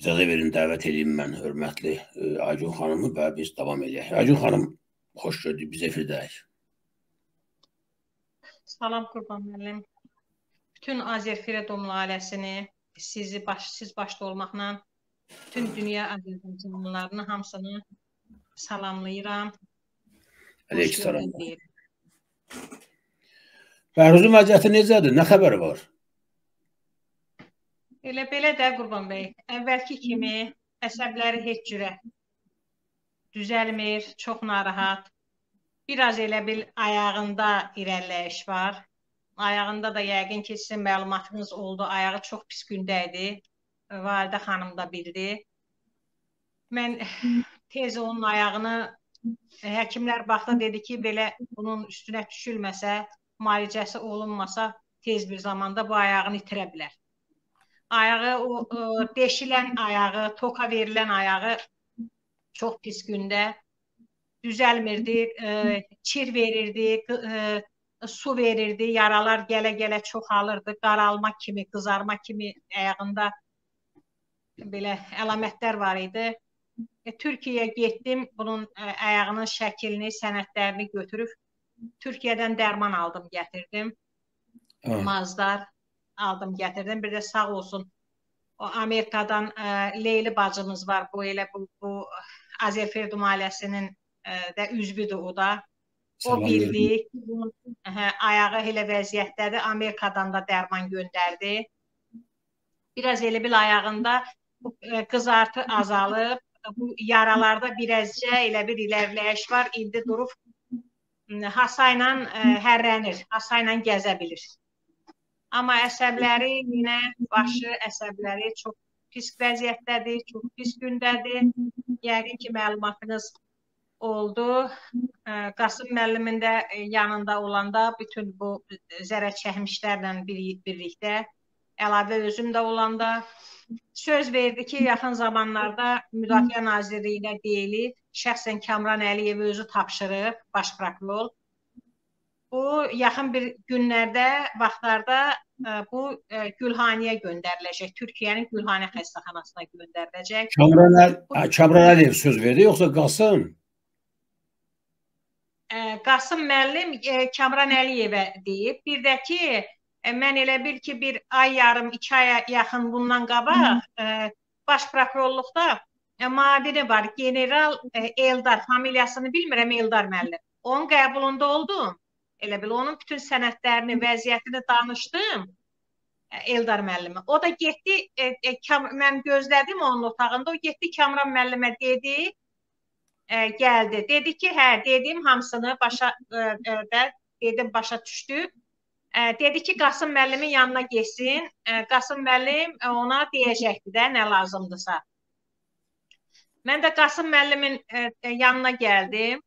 İcazə verin, dəvət edeyim mən hörmətli e, Aygün xanımı və biz davam edək. Aygün xanım, xoş gördük, biz efirdəyik. Salam Qurban müəllim. Bütün Azərfiredom ailəsini, sizi baş, siz başda olmaqla bütün dünya Azərbaycanlılarını hamısını salamlayıram. Aleykümselam. Bəhruzun vəziyyəti necədir? Nə xəbəri var? Elə belə də Qurban bəy, əvvəlki kimi əsəbləri heç cürə düzəlmir, çox narahat. Biraz elə bil ayağında irəliləyiş var. Ayağında da yəqin ki, sizin məlumatınız oldu. Ayağı çox pis gündə idi. Validə xanım da bildi. Mən tez onun ayağını həkimlər baxdı dedi ki, belə bunun üstünə düşülməsə, müalicəsi olunmasa tez bir zamanda bu ayağını itirə bilər ayağı o ə, deşilən ayağı, toka verilən ayağı çox pis gündə düzəlmirdi, ə, çir verirdi, ə, su verirdi, yaralar gələ-gələ çoxalırdı, qaralma kimi, qızarma kimi ayağında belə əlamətlər var idi. E, Türkiyəyə getdim, bunun ə, ayağının şəklini, sənədlərini götürüb Türkiyədən dərman aldım, gətirdim. Hı. Mazdar, aldım gətirdim. Bir də sağ olsun o Amerikadan ə, Leyli bacımız var. Bu elə bu, bu Azerferdum ailəsinin ə, də üzvüdür o da. O bildi ki, bunun hə, ayağı elə vəziyyətdədir. Amerikadan da dərman göndərdi. Biraz elə bil ayağında bu qızartı azalıb, bu yaralarda birəzcə elə bir ilərləyiş var. İndi durub hasayla hərrənir, hasayla gəzə bilir. Amma əsəbləri yenə başı əsəbləri çox pis vəziyyətdədir, çox pis gündədir. Yəqin ki, məlumatınız oldu. Qasım müəllimin də yanında olanda bütün bu zərər çəkmişlərlə bir, birlikdə əlavə özüm də olanda söz verdi ki, yaxın zamanlarda Müdafiə Nazirliyinə deyilib, şəxsən Kamran Əliyev özü tapşırıb, baş prokuror Bu yaxın bir günlərdə, vaxtlarda ə, e, bu ə, e, Gülhaniyə göndəriləcək. Türkiyənin Gülhaniyə xəstəxanasına göndəriləcək. Kamran Kamran Əliyev söz verdi yoxsa Qasım? Ə, e, Qasım müəllim ə, Kamran Əliyevə deyib. Bir də ki, ə, mən elə bil ki, bir ay yarım, 2 aya yaxın bundan qabaq ə, baş prokurorluqda ə, müavini var, general ə, Eldar, familiyasını bilmirəm Eldar müəllim. Onun qəbulunda oldum. Elə bil onun bütün sənədlərini, vəziyyətini danışdım. E, Eldar müəllimə. O da getdi, e, e, kam, mən gözlədim onun otağında. O getdi Kamran müəllimə dedi, e, gəldi. Dedi ki, hə, dedim hamısını başa e, e, də dedim başa düşdü. E, dedi ki, Qasım müəllimin yanına getsin. E, Qasım müəllim e, ona deyəcəkdi də nə lazımdırsa. Mən də Qasım müəllimin e, e yanına gəldim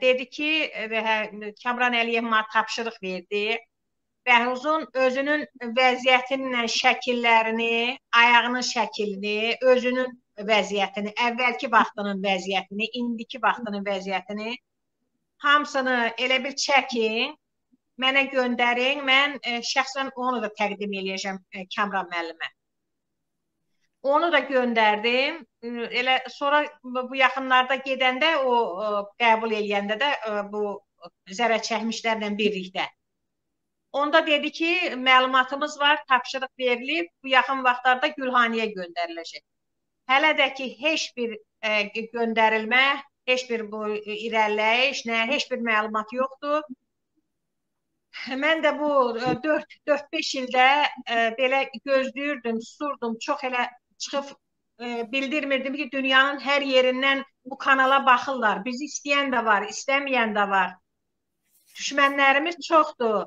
dedi ki, hə, Kamran Əliyev mənə tapşırıq verdi. Bəhruzun özünün vəziyyətinin şəkillərini, ayağının şəklini, özünün vəziyyətini, əvvəlki vaxtının vəziyyətini, indiki vaxtının vəziyyətini hamısını elə bir çəkin, mənə göndərin. Mən ə, şəxsən onu da təqdim eləyəcəm ə, Kamran müəllimə. Onu da göndərdim. Elə sonra bu yaxınlarda gedəndə o qəbul eləyəndə də bu zərər çəkmişlərlə birlikdə. Onda dedi ki, məlumatımız var, tapşırıq verilib, bu yaxın vaxtlarda Gülhaniyə göndəriləcək. Hələ də ki, heç bir ə, göndərilmə, heç bir bu irəliləyiş, nə, heç bir məlumat yoxdur. Mən də bu 4-5 ildə ə, belə gözləyirdim, surdum, çox elə çıxıb e, bildirmirdim ki, dünyanın hər yerindən bu kanala baxırlar. Bizi istəyən də var, istəməyən də var. Düşmənlərimiz çoxdur.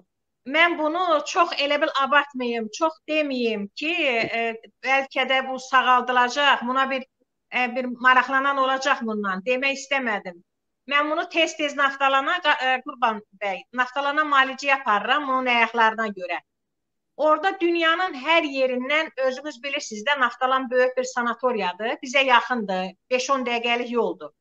Mən bunu çox elə bil abartmayım, çox deməyim ki, e, bəlkə də bu sağaldılacaq, buna bir e, bir maraqlanan olacaq bundan. Demək istəmədim. Mən bunu tez-tez naftalana e, Qurban bəy, naftalana müalicə aparıram onun ayaqlarına görə. Orada dünyanın hər yerindən özünüz bilirsiniz də Naftalan böyük bir sanatoriyadır. Bizə yaxındır. 5-10 dəqiqəlik yoldur.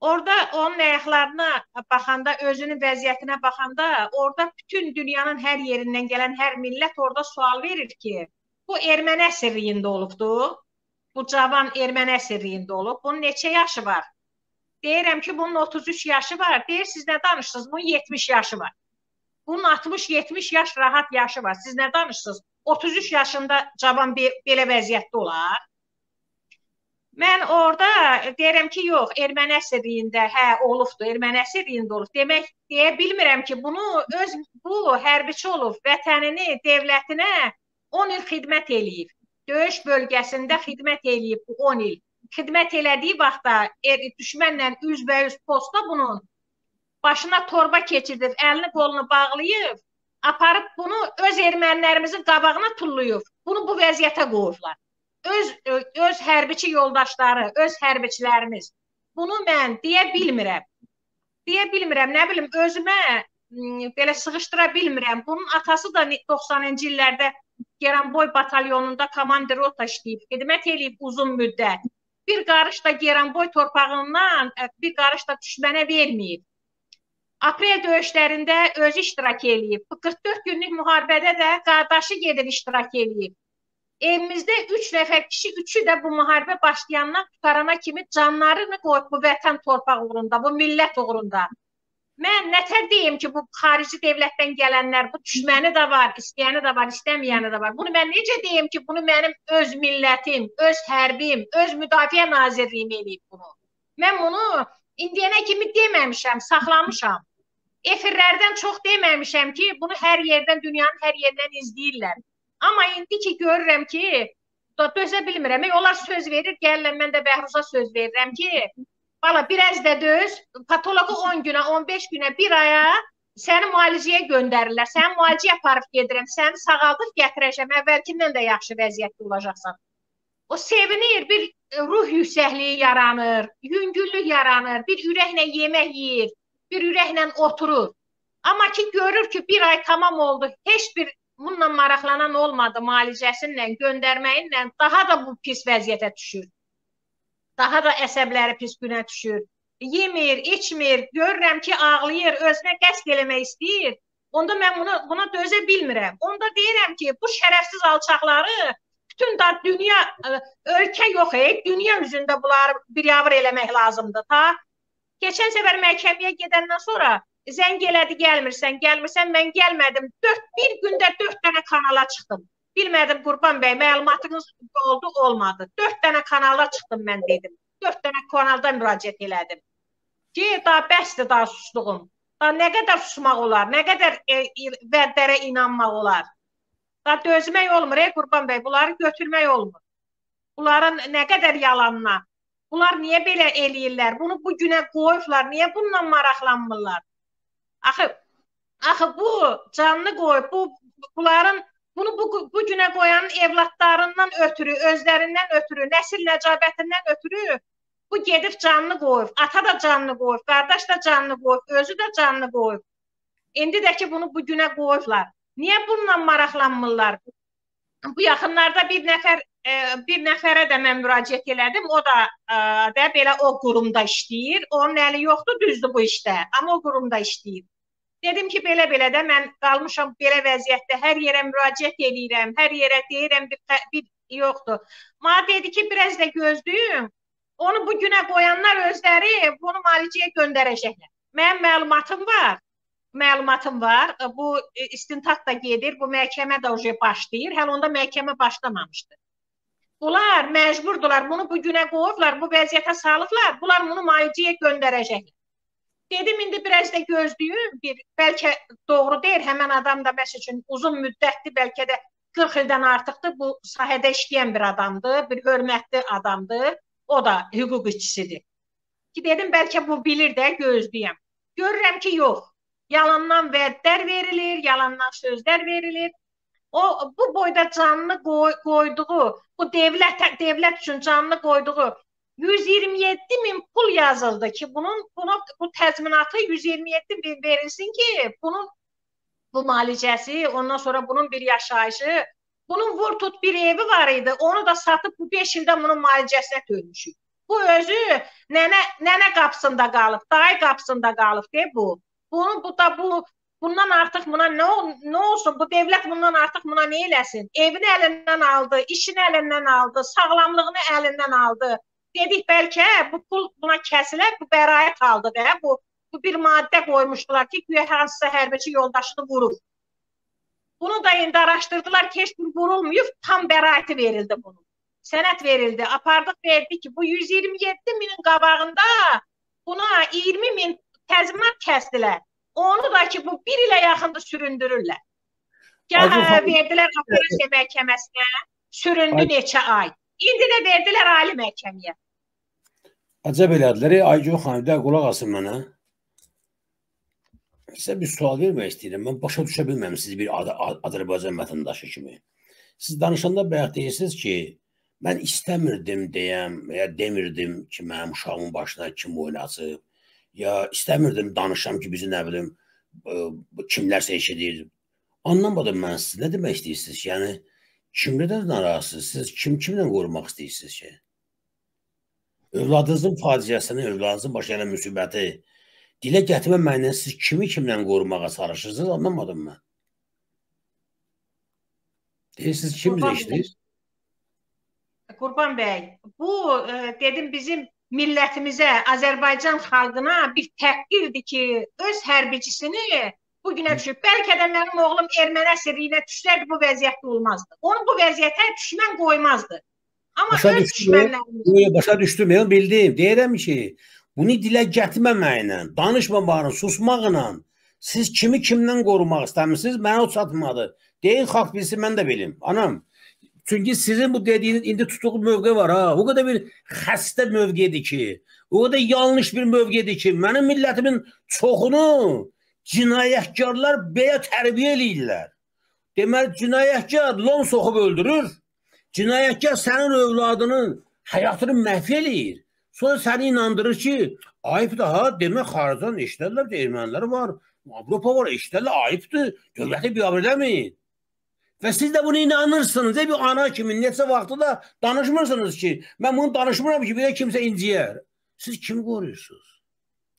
Orada onun ayaqlarına baxanda, özünün vəziyyətinə baxanda, orada bütün dünyanın hər yerindən gələn hər millət orada sual verir ki, bu erməni əsirliyində olubdu. bu cavan erməni əsirliyində olub. Bunun neçə yaşı var? Deyirəm ki, bunun 33 yaşı var. Deyir, siz nə danışırsınız? Bunun 70 yaşı var. Bunun 60-70 yaş rahat yaşı var. Siz nə danışırsınız? 33 yaşında cavan bir, belə vəziyyətdə olar. Mən orada deyirəm ki, yox, erməni əsirliyində hə olubdu, erməni əsirliyində olub. Demək deyə bilmirəm ki, bunu öz bu hərbiçi olub, vətənini, dövlətinə 10 il xidmət eləyib. Döyüş bölgəsində xidmət eləyib bu 10 il. Xidmət elədiyi vaxtda er, düşmənlə üzbəüz postda bunun başına torba keçirdib, əlini qolunu bağlayıb, aparıb bunu öz ermənilərimizin qabağına tullayıb. Bunu bu vəziyyətə qoyublar öz öz hərbiçi yoldaşları, öz hərbiçilərimiz. Bunu mən deyə bilmirəm. Deyə bilmirəm, nə bilim özümə belə sığışdıra bilmirəm. Bunun atası da 90-cı illərdə Geranboy batalyonunda komandir rota işləyib, xidmət eləyib uzun müddət. Bir qarış da Geranboy torpağından bir qarış da düşmənə verməyib. Aprel döyüşlərində özü iştirak eləyib. Bu 44 günlük müharibədə də qardaşı gedib iştirak eləyib. Evimizdə 3 nəfər kişi, üçü də bu müharibə başlayandan tutarana kimi canlarını qoyub bu vətən torpaq uğrunda, bu millət uğrunda. Mən nətər deyim ki, bu xarici dövlətdən gələnlər, bu düşməni də var, istəyəni də var, istəməyəni də var. Bunu mən necə deyim ki, bunu mənim öz millətim, öz hərbim, öz müdafiə nazirliyim eləyib bunu. Mən bunu indiyənə kimi deməmişəm, saxlamışam. Efirlərdən çox deməmişəm ki, bunu hər yerdən, dünyanın hər yerindən izləyirlər. Amma indi ki görürəm ki, dözə bilmirəm. Onlar söz verir, gəlirlər, mən də Bəhruza söz verirəm ki, bala biraz da döz, patoloqu 10 günə, 15 günə, 1 aya səni müalicəyə göndərirlər. Səni müalicəyə aparıb gedirəm, səni sağaldıb gətirəcəm. Əvvəlkindən də yaxşı vəziyyətdə olacaqsan. O sevinir, bir ruh yüksəkliyi yaranır, yüngüllük yaranır, bir ürəklə yemək yeyir, bir ürəklə oturur. Amma ki görür ki, bir ay tamam oldu, heç bir bununla maraqlanan olmadı müalicəsinlə, göndərməyinlə daha da bu pis vəziyyətə düşür. Daha da əsəbləri pis günə düşür. Yemir, içmir, görürəm ki, ağlayır, özünə qəsd eləmək istəyir. Onda mən buna buna dözə bilmirəm. Onda deyirəm ki, bu şərəfsiz alçaqları bütün da dünya ölkə yox, ey, dünya üzündə bunları bir yavır eləmək lazımdır, ta. Keçən səfər məhkəməyə gedəndən sonra Zəng elədi, gəlmirsən, gəlmirsən. Mən gəlmədim. 4 bir gündə 4 dənə kanala çıxdım. Bilmədim Qurban bəy, məlumatınız oldu, olmadı. 4 dənə kanala çıxdım mən dedim. 4 dənə kanalda müraciət elədim. Ki, daha bəsdir daha susduğum. Daha nə qədər susmaq olar, nə qədər e, vədlərə inanmaq olar. Daha dözmək olmur, ey Qurban bəy, bunları götürmək olmur. Bunların nə qədər yalanına. Bunlar niyə belə eləyirlər? Bunu bu günə qoyublar. Niyə bununla maraqlanmırlar? Axı axı bu canlı qoyub bu bunların bunu bu bu günə qoyanın evladlarından ötürü, özlərindən ötürü, nəsil nəcabətindən ötürü bu gedib canlı qoyub. Ata da canlı qoyub, qardaş da canlı qoyub, özü də canlı qoyub. İndi də ki bunu bu günə qoyublar. Niyə bununla maraqlanmırlar? Bu yaxınlarda bir nəfər e, bir nəfərə də mən müraciət elədim. O da e, də belə o qurumda işləyir. Onun əli yoxdur, düzdür bu işdə, amma o qurumda işləyir. Dedim ki, belə-belə də mən qalmışam belə vəziyyətdə, hər yerə müraciət edirəm, hər yerə deyirəm bir, bir yoxdur. Mənə dedi ki, biraz da gözləyin. Onu bu günə qoyanlar özləri bunu müalicəyə göndərəcəklər. Mənim məlumatım var. Məlumatım var. Bu istintaq da gedir, bu məhkəmə də uje başlayır. Hələ onda məhkəmə başlamamışdı. Bunlar məcburdular, bunu bu günə qoyublar, bu vəziyyətə salıblar. Bunlar bunu müalicəyə göndərəcəklər. Dedim indi biraz da gözləyim, bir bəlkə doğru deyil, həmin adam da məsəl üçün uzun müddətli, bəlkə də 40 ildən artıqdır bu sahədə işləyən bir adamdır, bir hörmətli adamdır. O da hüquq işçisidir. Ki dedim bəlkə bu bilir də gözləyəm. Görürəm ki, yox. Yalandan vədlər verilir, yalandan sözlər verilir. O bu boyda canını qoy, qoyduğu, bu dövlət dövlət üçün canını qoyduğu 127 min pul yazıldı ki bunun bunu bu təzminatı 127 min verilsin ki bunun bu müalicəsi, ondan sonra bunun bir yaşayışı, bunun vur tut bir evi var idi. Onu da satıb bu 5 ildə bunun müalicəsinə tökmüşük. Bu özü nənə nənə qapısında qalıb, dayı qapısında qalıb de bu. Bunu bu da bu bundan artıq buna nə nə olsun? Bu dövlət bundan artıq buna nə eləsin? Evini əlindən aldı, işini əlindən aldı, sağlamlığını əlindən aldı. Dedik bəlkə bu pul buna kəsilər, bu bəraət aldı da. Bu bu bir maddə qoymuşdular ki, güya hansısa hərbiçi yoldaşını vurur. Bunu da indi araşdırdılar ki, heç bir vurulmayıb, tam bəraəti verildi bunun. Sənəd verildi. Apardıq verdi ki, bu 127 minin qabağında buna 20 min təzminat kəsdilər. Onu da ki, bu bir ilə yaxında süründürürlər. Gəl verdilər apellyasiya məhkəməsinə, süründü Ay. neçə ay. İndi də verdilər ali məhkəməyə. Acəb elədilər. Aygün xanım da qulaq asın mənə. Sizə bir sual vermək istəyirəm. Mən başa düşə bilmirəm siz bir Azərbaycan vətəndaşı kimi. Siz danışanda bayaq deyirsiniz ki, mən istəmirdim deyəm və ya demirdim ki, mənim uşağımın başına kim oynasıb ya istəmirdim danışam ki, bizi nə bilim kimlərsə eşidir. Anlamadım mən siz nə demək istəyirsiniz? Yəni kimlərdən narazısınız? Siz kim kimlə qorumaq istəyirsiniz ki? Övladınızın faciəsini, övladınızın başına gələn müsibəti dilə gətirməməklə siz kimi kimlə qorumağa çalışırsınız? Anlamadım mən. Deyirsiniz kim işləyir? Qurban bəy, bu e, dedim bizim millətimizə, Azərbaycan xalqına bir təhqirdir ki, öz hərbiçisini bu günə düşüb. Bəlkə də mənim oğlum erməni əsirliyinə düşsəydi bu vəziyyətdə olmazdı. Onu bu vəziyyətə düşmən qoymazdı. Amma başa öz düşmənlərimiz... Başa düşdüm, mən bildim. Deyirəm ki, bunu dilə gətirməməklə, danışmamaqla, susmaqla siz kimi kimdən qorumaq istəmirsiniz? Mənə o çatmadı. Deyin xalq bilsin, mən də bilim. Anam, Çünki sizin bu dediyiniz indi tutduğu mövqe var ha. O qədər bir xəstə mövqedir ki, o qədər yanlış bir mövqedir ki, mənim millətimin çoxunu cinayətkarlar belə tərbiyə eləyirlər. Deməli, cinayətkar lon soxub öldürür. Cinayətkar sənin övladının həyatını məhv eləyir. Sonra səni inandırır ki, ayıbdır ha, demək xaricdən işlərlər, ermənilər var, Avropa var, işlərlər ayıbdır, dövləti biabr eləməyin. Və siz də bunu inanırsınız. Bir ana kimi neçə vaxtı da danışmırsınız ki, mən bunu danışmıram ki, bir kimsə inciyər. Siz kimi qoruyursunuz?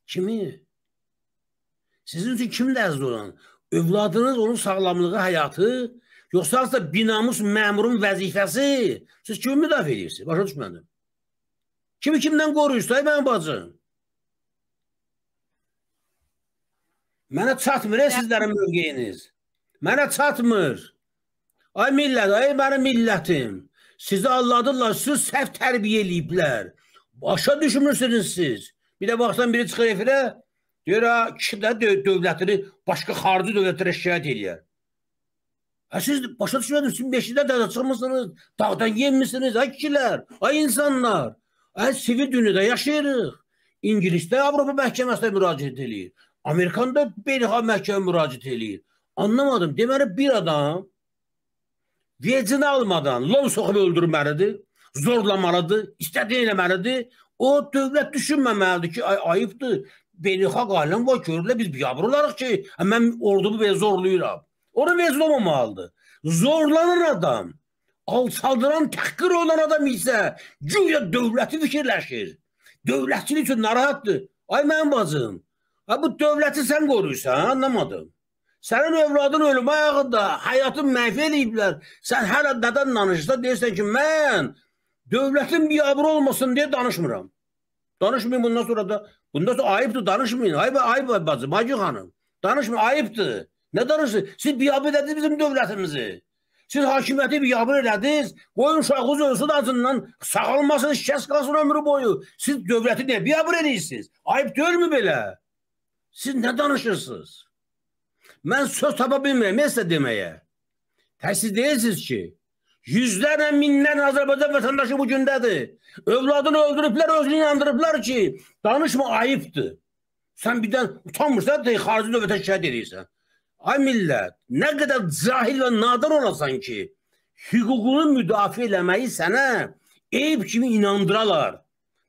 Kimi? Sizin üçün kimdir əziz olan? Övladınız, onun sağlamlığı, həyatı, yoxsa da binamus məmurun vəzifəsi? Siz kimi müdafiə edirsiniz? Başa düşmədim. Kimi kimdən qoruyursunuz? Ay mənim bacım. Mənə çatmır e, sizlərin mövqeyiniz. Mənə çatmır. Ay millət, ay mənim millətim. Sizi alladırlar, siz səhv tərbiyə eləyiblər. Başa düşmürsünüz siz. Bir də baxsan biri çıxır efirə, deyir, ha, kişi də dövlətini başqa xarici dövlətlərə şikayət eləyər. Ha, siz başa düşmədiniz, siz beşidə də çıxmısınız, dağdan yemişsiniz, ay kişilər, ay insanlar. Ay sivil dünyada yaşayırıq. İngilisdə Avropa məhkəməsinə müraciət eləyir. Amerikanda beynəlxalq məhkəmə müraciət eləyir. Anlamadım. Deməli bir adam vecini almadan lon soxub öldürməlidir, zorlamalıdır, istədiyi eləməlidir. O dövlət düşünməməlidir ki, ay ayıbdır. Beynəlxalq aləm var, görürlər biz biabır olarıq ki, mən ordumu belə zorluyuram. Onu vezin olmamalıdır. Zorlanan adam, alçaldıran, təhqir olan adam isə güya dövləti fikirləşir. Dövlətçilik üçün narahatdır. Ay mənim bacım, ha, bu dövləti sən qoruyursan, anlamadım. Sənin övladın ölüm ayağında, həyatın məhv eləyiblər. Sən hələ nədən danışırsan, deyirsən ki, mən dövlətin biabır olmasın deyə danışmıram. Danışmayın bundan sonra da. Bundan sonra ayıbdır, danışmayın. Ayıb, ayıb bacım, Hacı xanım. Danışmayın, ayıbdır. Nə danışır? Siz biabır ediniz bizim dövlətimizi. Siz hakimiyyəti biabır elədiniz. Qoyun uşağınız ölsün acından, sağalmasın, şikəst qalsın ömrü boyu. Siz dövləti niyə biabır edirsiniz? Ayıb deyil mi belə? Siz nə danışırsınız? Mən söz tapa bilmirəm, mən sizə deməyə. Siz deyirsiniz ki, yüzlərlə, minlərlə Azərbaycan vətəndaşı bu gündədir. Övladını öldürüblər, özünü yandırıblar ki, danışma ayıbdır. Sən birdən utanmırsan da xarici dövlətə şikayət edirsən. Ay millət, nə qədər cahil və nadar olasan ki, hüququnu müdafiə eləməyi sənə eyb kimi inandıralar.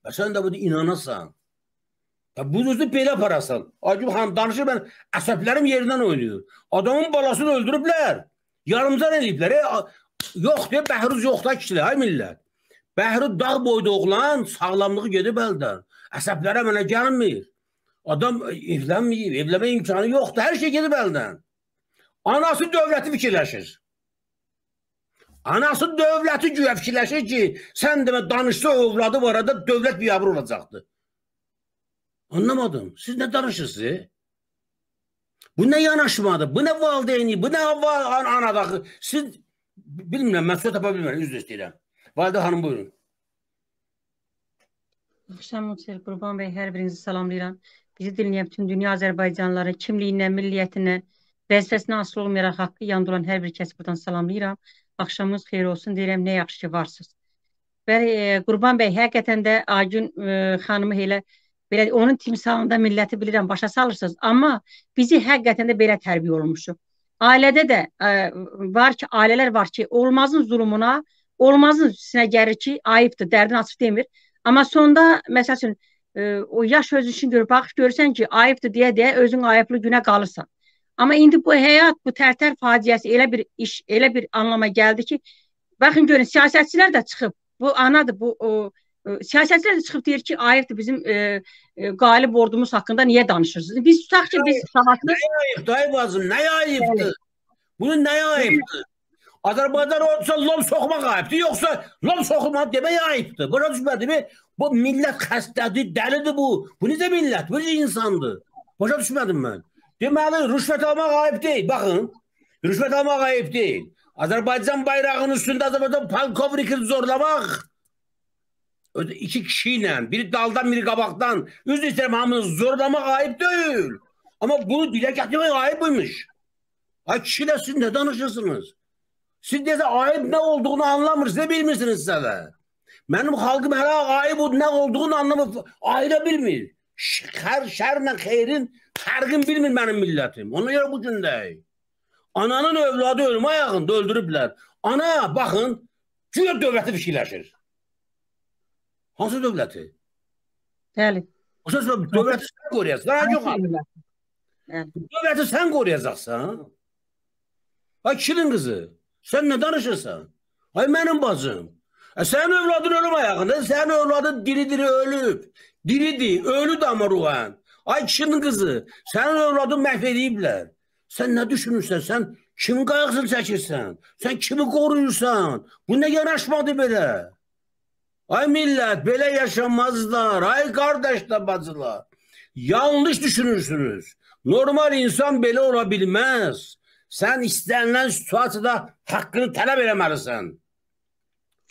Və sən də bunu inanasan. Ya bu düzdür belə aparasan. Acib xanım danışır mən əsəblərim yerindən oynayır. Adamın balasını öldürüblər. Yarımcan eləyiblər. E, yox deyə Bəhruz yoxda kişilər, ay millət. Bəhruz dağ boyda oğlan sağlamlığı gedib əldən. Əsəblərə mənə gəlmir. Adam evlənməyib, evlənmə imkanı yoxdur. Hər şey gedib əldən. Anası dövləti fikirləşir. Anası dövləti güya fikirləşir ki, sən demə danışsa övladı var da dövlət biabır olacaqdı. Anlamadım. Siz nə danışırsınız? Bu nə yanaşmadır? Bu nə valideyni? Bu nə an anadağı? Siz bilmirəm, mən söz tapa bilmirəm, üzr istəyirəm. Validə xanım buyurun. Axşam xeyir Qurban bəy, hər birinizi salamlayıram. Bizi dinləyən bütün dünya Azərbaycanlıları kimliyindən, milliyyətindən, vəzifəsindən asılı olmayaraq haqqı yanında olan hər bir kəs buradan salamlayıram. Axşamınız xeyir olsun deyirəm, nə yaxşı ki varsınız. Bəli, e, Qurban bəy, həqiqətən də Agün e, xanımı elə belə onun timsalında milləti bilirəm, başa salırsınız, amma bizi həqiqətən də belə tərbiyə olunmuşuq. Ailədə də ə, var ki, ailələr var ki, olmazın zulmuna, olmazın üstünə gəlir ki, ayıbdır, dərdini açıb demir. Amma sonda məsəl üçün ə, o yaş öz üçün görüb bax görsən ki, ayıbdır deyə deyə özün ayıblı günə qalırsan. Amma indi bu həyat, bu tərtər faciəsi elə bir iş, elə bir anlama gəldi ki, baxın görün siyasətçilər də çıxıb. Bu anadır, bu o siyasətçilər də çıxıb deyir ki, ayıbdır bizim e, e, qalib ordumuz haqqında niyə danışırsınız? Biz tutaq ki, biz savatlı Nə ayıbdır, ay bacım, nə ayıbdır? Bunun nə ayıbdır? Azərbaycan ordusu lom soxmaq ayıbdır, yoxsa lom soxmaq demək ayıbdır. Buna düşmədimi? Bu millət xəstədir, dəlidir bu. Bu necə millət? Bu necə insandır? Başa düşmədim mən. Deməli, rüşvət almaq ayıb deyil. Baxın, rüşvət almaq ayıb deyil. Azərbaycan bayrağının üstündə Azərbaycan polkovniki zorlamaq iki kişi ilə, biri daldan, biri qabaqdan, üz istəyirəm hamını zorlamaq ayıb deyil. Amma bunu dilə gətirmək ayıb buymuş. Ay kişilər siz nə danışırsınız? Siz desə ayıb nə olduğunu anlamırsınız, nə bilmirsiniz sizə də. Mənim xalqım hələ ayıb nə olduğunu anlamır, ayıra bilmir. Hər şərlə xeyrin Fərqin bilmir mənim millətim. Ona görə bu gündəyik. Ananın övladı ölmə ayağında öldürüblər. Ana, baxın, güya dövləti fikirləşir. Hansı dövləti? Bəli. O söz dövləti sən qoruyacaqsan. Yox. Dövləti sən qoruyacaqsan. Ay kişinin qızı, sən nə danışırsan? Ay mənim bacım. E, sənin övladın ölüm ayağında, sənin övladın diri-diri ölüb. Diridir, ölü də amma ruhan. Ay kişinin qızı, sənin övladın məhv ediblər. Sən nə düşünürsən? Sən kimin qayğısını çəkirsən? Sən kimi qoruyursan? Bu nə yanaşmadı belə? Ay millət, belə yaşamazlar. Ay qardaşlar, bacılar. Yanlış düşünürsünüz. Normal insan belə ola bilməz. Sən istənilən situasiyada haqqını tələb eləməlisən.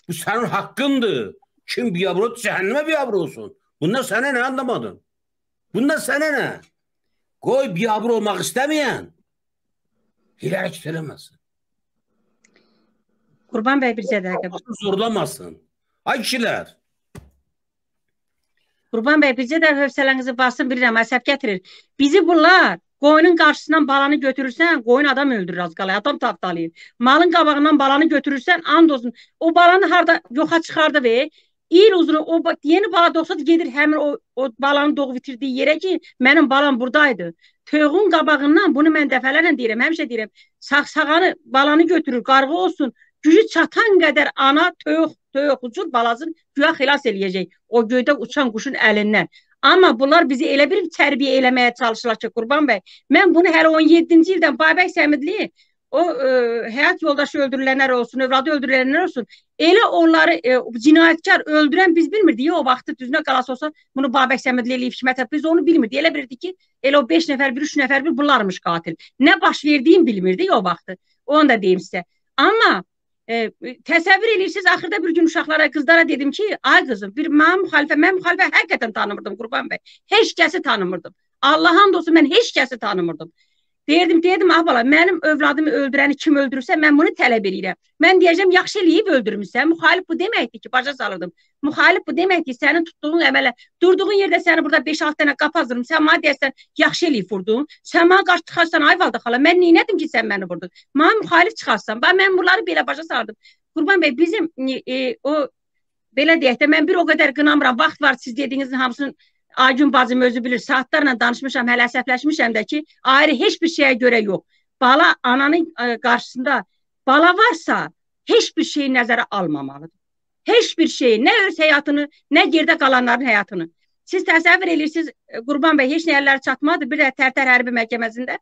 Bu sənin haqqındır. Kim biabro, cəhənnəmə biabro olsun. Bundan sənə nə anlamadın? Bundan sənə nə? Qoy biabır olmaq istəməyən hilə hərəkət eləməsin. Qurban bəy bircə dəqiqə. Zorlamasın. Ay kişilər. Qurban bəy bircə də hövsələnizi basın bilirəm, əsəb gətirir. Bizi bunlar qoyunun qarşısından balanı götürürsən, qoyun adam öldürür az qalay, adam tapdalayır. Malın qabağından balanı götürürsən, and olsun. O balanı harda yoxa çıxardı və il uzunu o yeni bala doğsa gedir həmin o, o balanı doğub bitirdiyi yerə ki, mənim balam buradaydı. Toyuğun qabağından bunu mən dəfələrlə deyirəm, həmişə deyirəm, sağ-sağanı balanı götürür, qarğı olsun, gücü çatan qədər ana toyuq, toyuqcul balasını güya xilas eləyəcək o göydə uçan quşun əlindən. Amma bunlar bizi elə bir tərbiyə eləməyə çalışırlar ki, Qurban bəy, mən bunu hələ 17-ci ildən Babək Səmidli o e, həyat yoldaşı öldürülənlər olsun, övladı öldürülənlər olsun, elə onları e, cinayətkar öldürən biz bilmirdik. O vaxtı düzünə qalası olsa bunu Babək Səmədli eləyib Hikmət biz onu bilmirdik. Elə bilirdik ki, elə o 5 nəfər, bir 3 nəfər bir bunlarmış qatil. Nə baş verdiyini bilmirdik o vaxtı. Onu da deyim sizə. Amma e, təsəvvür edirsiniz, axırda bir gün uşaqlara, qızlara dedim ki, ay qızım, bir mən müxalifə, mən müxalifə həqiqətən tanımırdım Qurban bəy. Heç kəsi tanımırdım. Allah hamd olsun mən heç kəsi tanımırdım. Deyirdim, deyirdim, ah bala, mənim övladımı öldürəni kim öldürürsə, mən bunu tələb edirəm. Mən deyəcəm, yaxşı eləyib öldürmüsən. Müxalif bu deməkdir ki, başa salırdım. Müxalif bu deməkdir, sənin tutduğun əmələ, durduğun yerdə səni burada 5-6 dənə qap hazırım. Sən mənə deyəsən, yaxşı eləyib vurdun. Sən mənə qarşı çıxarsan, ay valda xala, mən neynədim ki, sən məni vurdun? Mənə müxalif çıxarsan. Bax, mən bunları belə başa salırdım. Qurban bəy, bizim e, o belə deyək də, mən bir o qədər qınamıram. Vaxt var, siz dediyinizin hamısını Aygün bacım özü bilir, saatlarla danışmışam, hələ əsəbləşmişəm də ki, ayrı heç bir şeyə görə yox. Bala ananın ə, e, qarşısında bala varsa, heç bir şeyi nəzərə almamalıdır. Heç bir şeyi, nə öz həyatını, nə yerdə qalanların həyatını. Siz təsəvvür edirsiniz, e, Qurban bəy heç nəyələr çatmadı. Bir də Tərtər hərbi məhkəməsində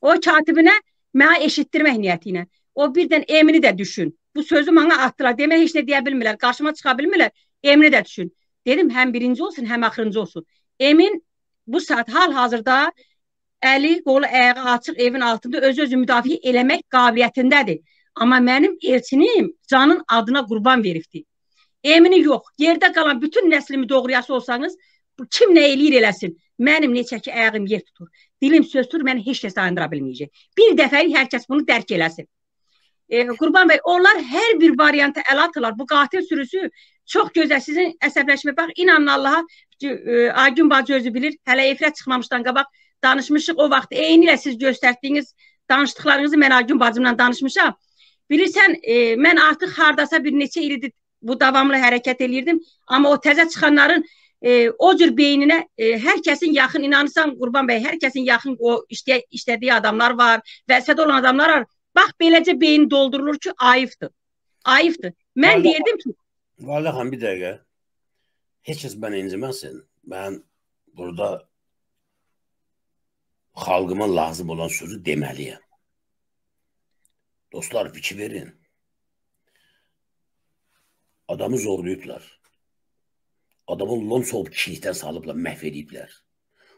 o katibinə mənə eşitdirmək niyyəti ilə. O birdən Emini də düşün. Bu sözü mənə atdılar. Demək heç nə deyə bilmirlər. Qarşıma çıxa bilmirlər. Emini də düşün. Dedim həm birinci olsun, həm axırıncı olsun. Emin bu saat hal-hazırda əli, qolu, ayağı açıq evin altında öz-özü müdafiə eləmək qabiliyyətindədir. Amma mənim elçinim canın adına qurban veribdi. Emini yox. Yerdə qalan bütün nəslimi doğrayası olsanız, kim nə eləyir eləsin. Mənim neçə ki ayağım yer tutur. Dilim söz tutur, məni heç kəs dayandıra bilməyəcək. Bir dəfəlik hər kəs bunu dərk eləsin. E, Qurban bəy, onlar hər bir variantı əl atırlar. Bu qatil sürüsü çox gözəl. Sizin əsəbləşmə bax, inanın Allaha, e, Agün bacı özü bilir. Hələ efrət çıxmamışdan qabaq danışmışıq. O vaxt eyni ilə siz göstərdiyiniz danışdıqlarınızı mən Agün bacımla danışmışam. Bilirsən, e, mən artıq hardasa bir neçə ildir bu davamlı hərəkət eləyirdim. Amma o təzə çıxanların e, o cür beyninə e, hər kəsin yaxın inanırsan Qurban bəy, hər kəsin yaxın o işləyə, işlədiyi adamlar var, vəzifədə olan adamlar var. Bax beləcə beyin doldurulur ki, ayıbdır. Ayıbdır. Mən deyirdim ki, Vallahi xan bir dəqiqə. Heç kəs məni inciməsin. Mən burada xalqıma lazım olan sözü deməliyəm. Dostlar fikir verin. Adamı zorlayıblar. Adamın Lonsov kişilikdən salıblar, məhv ediblər.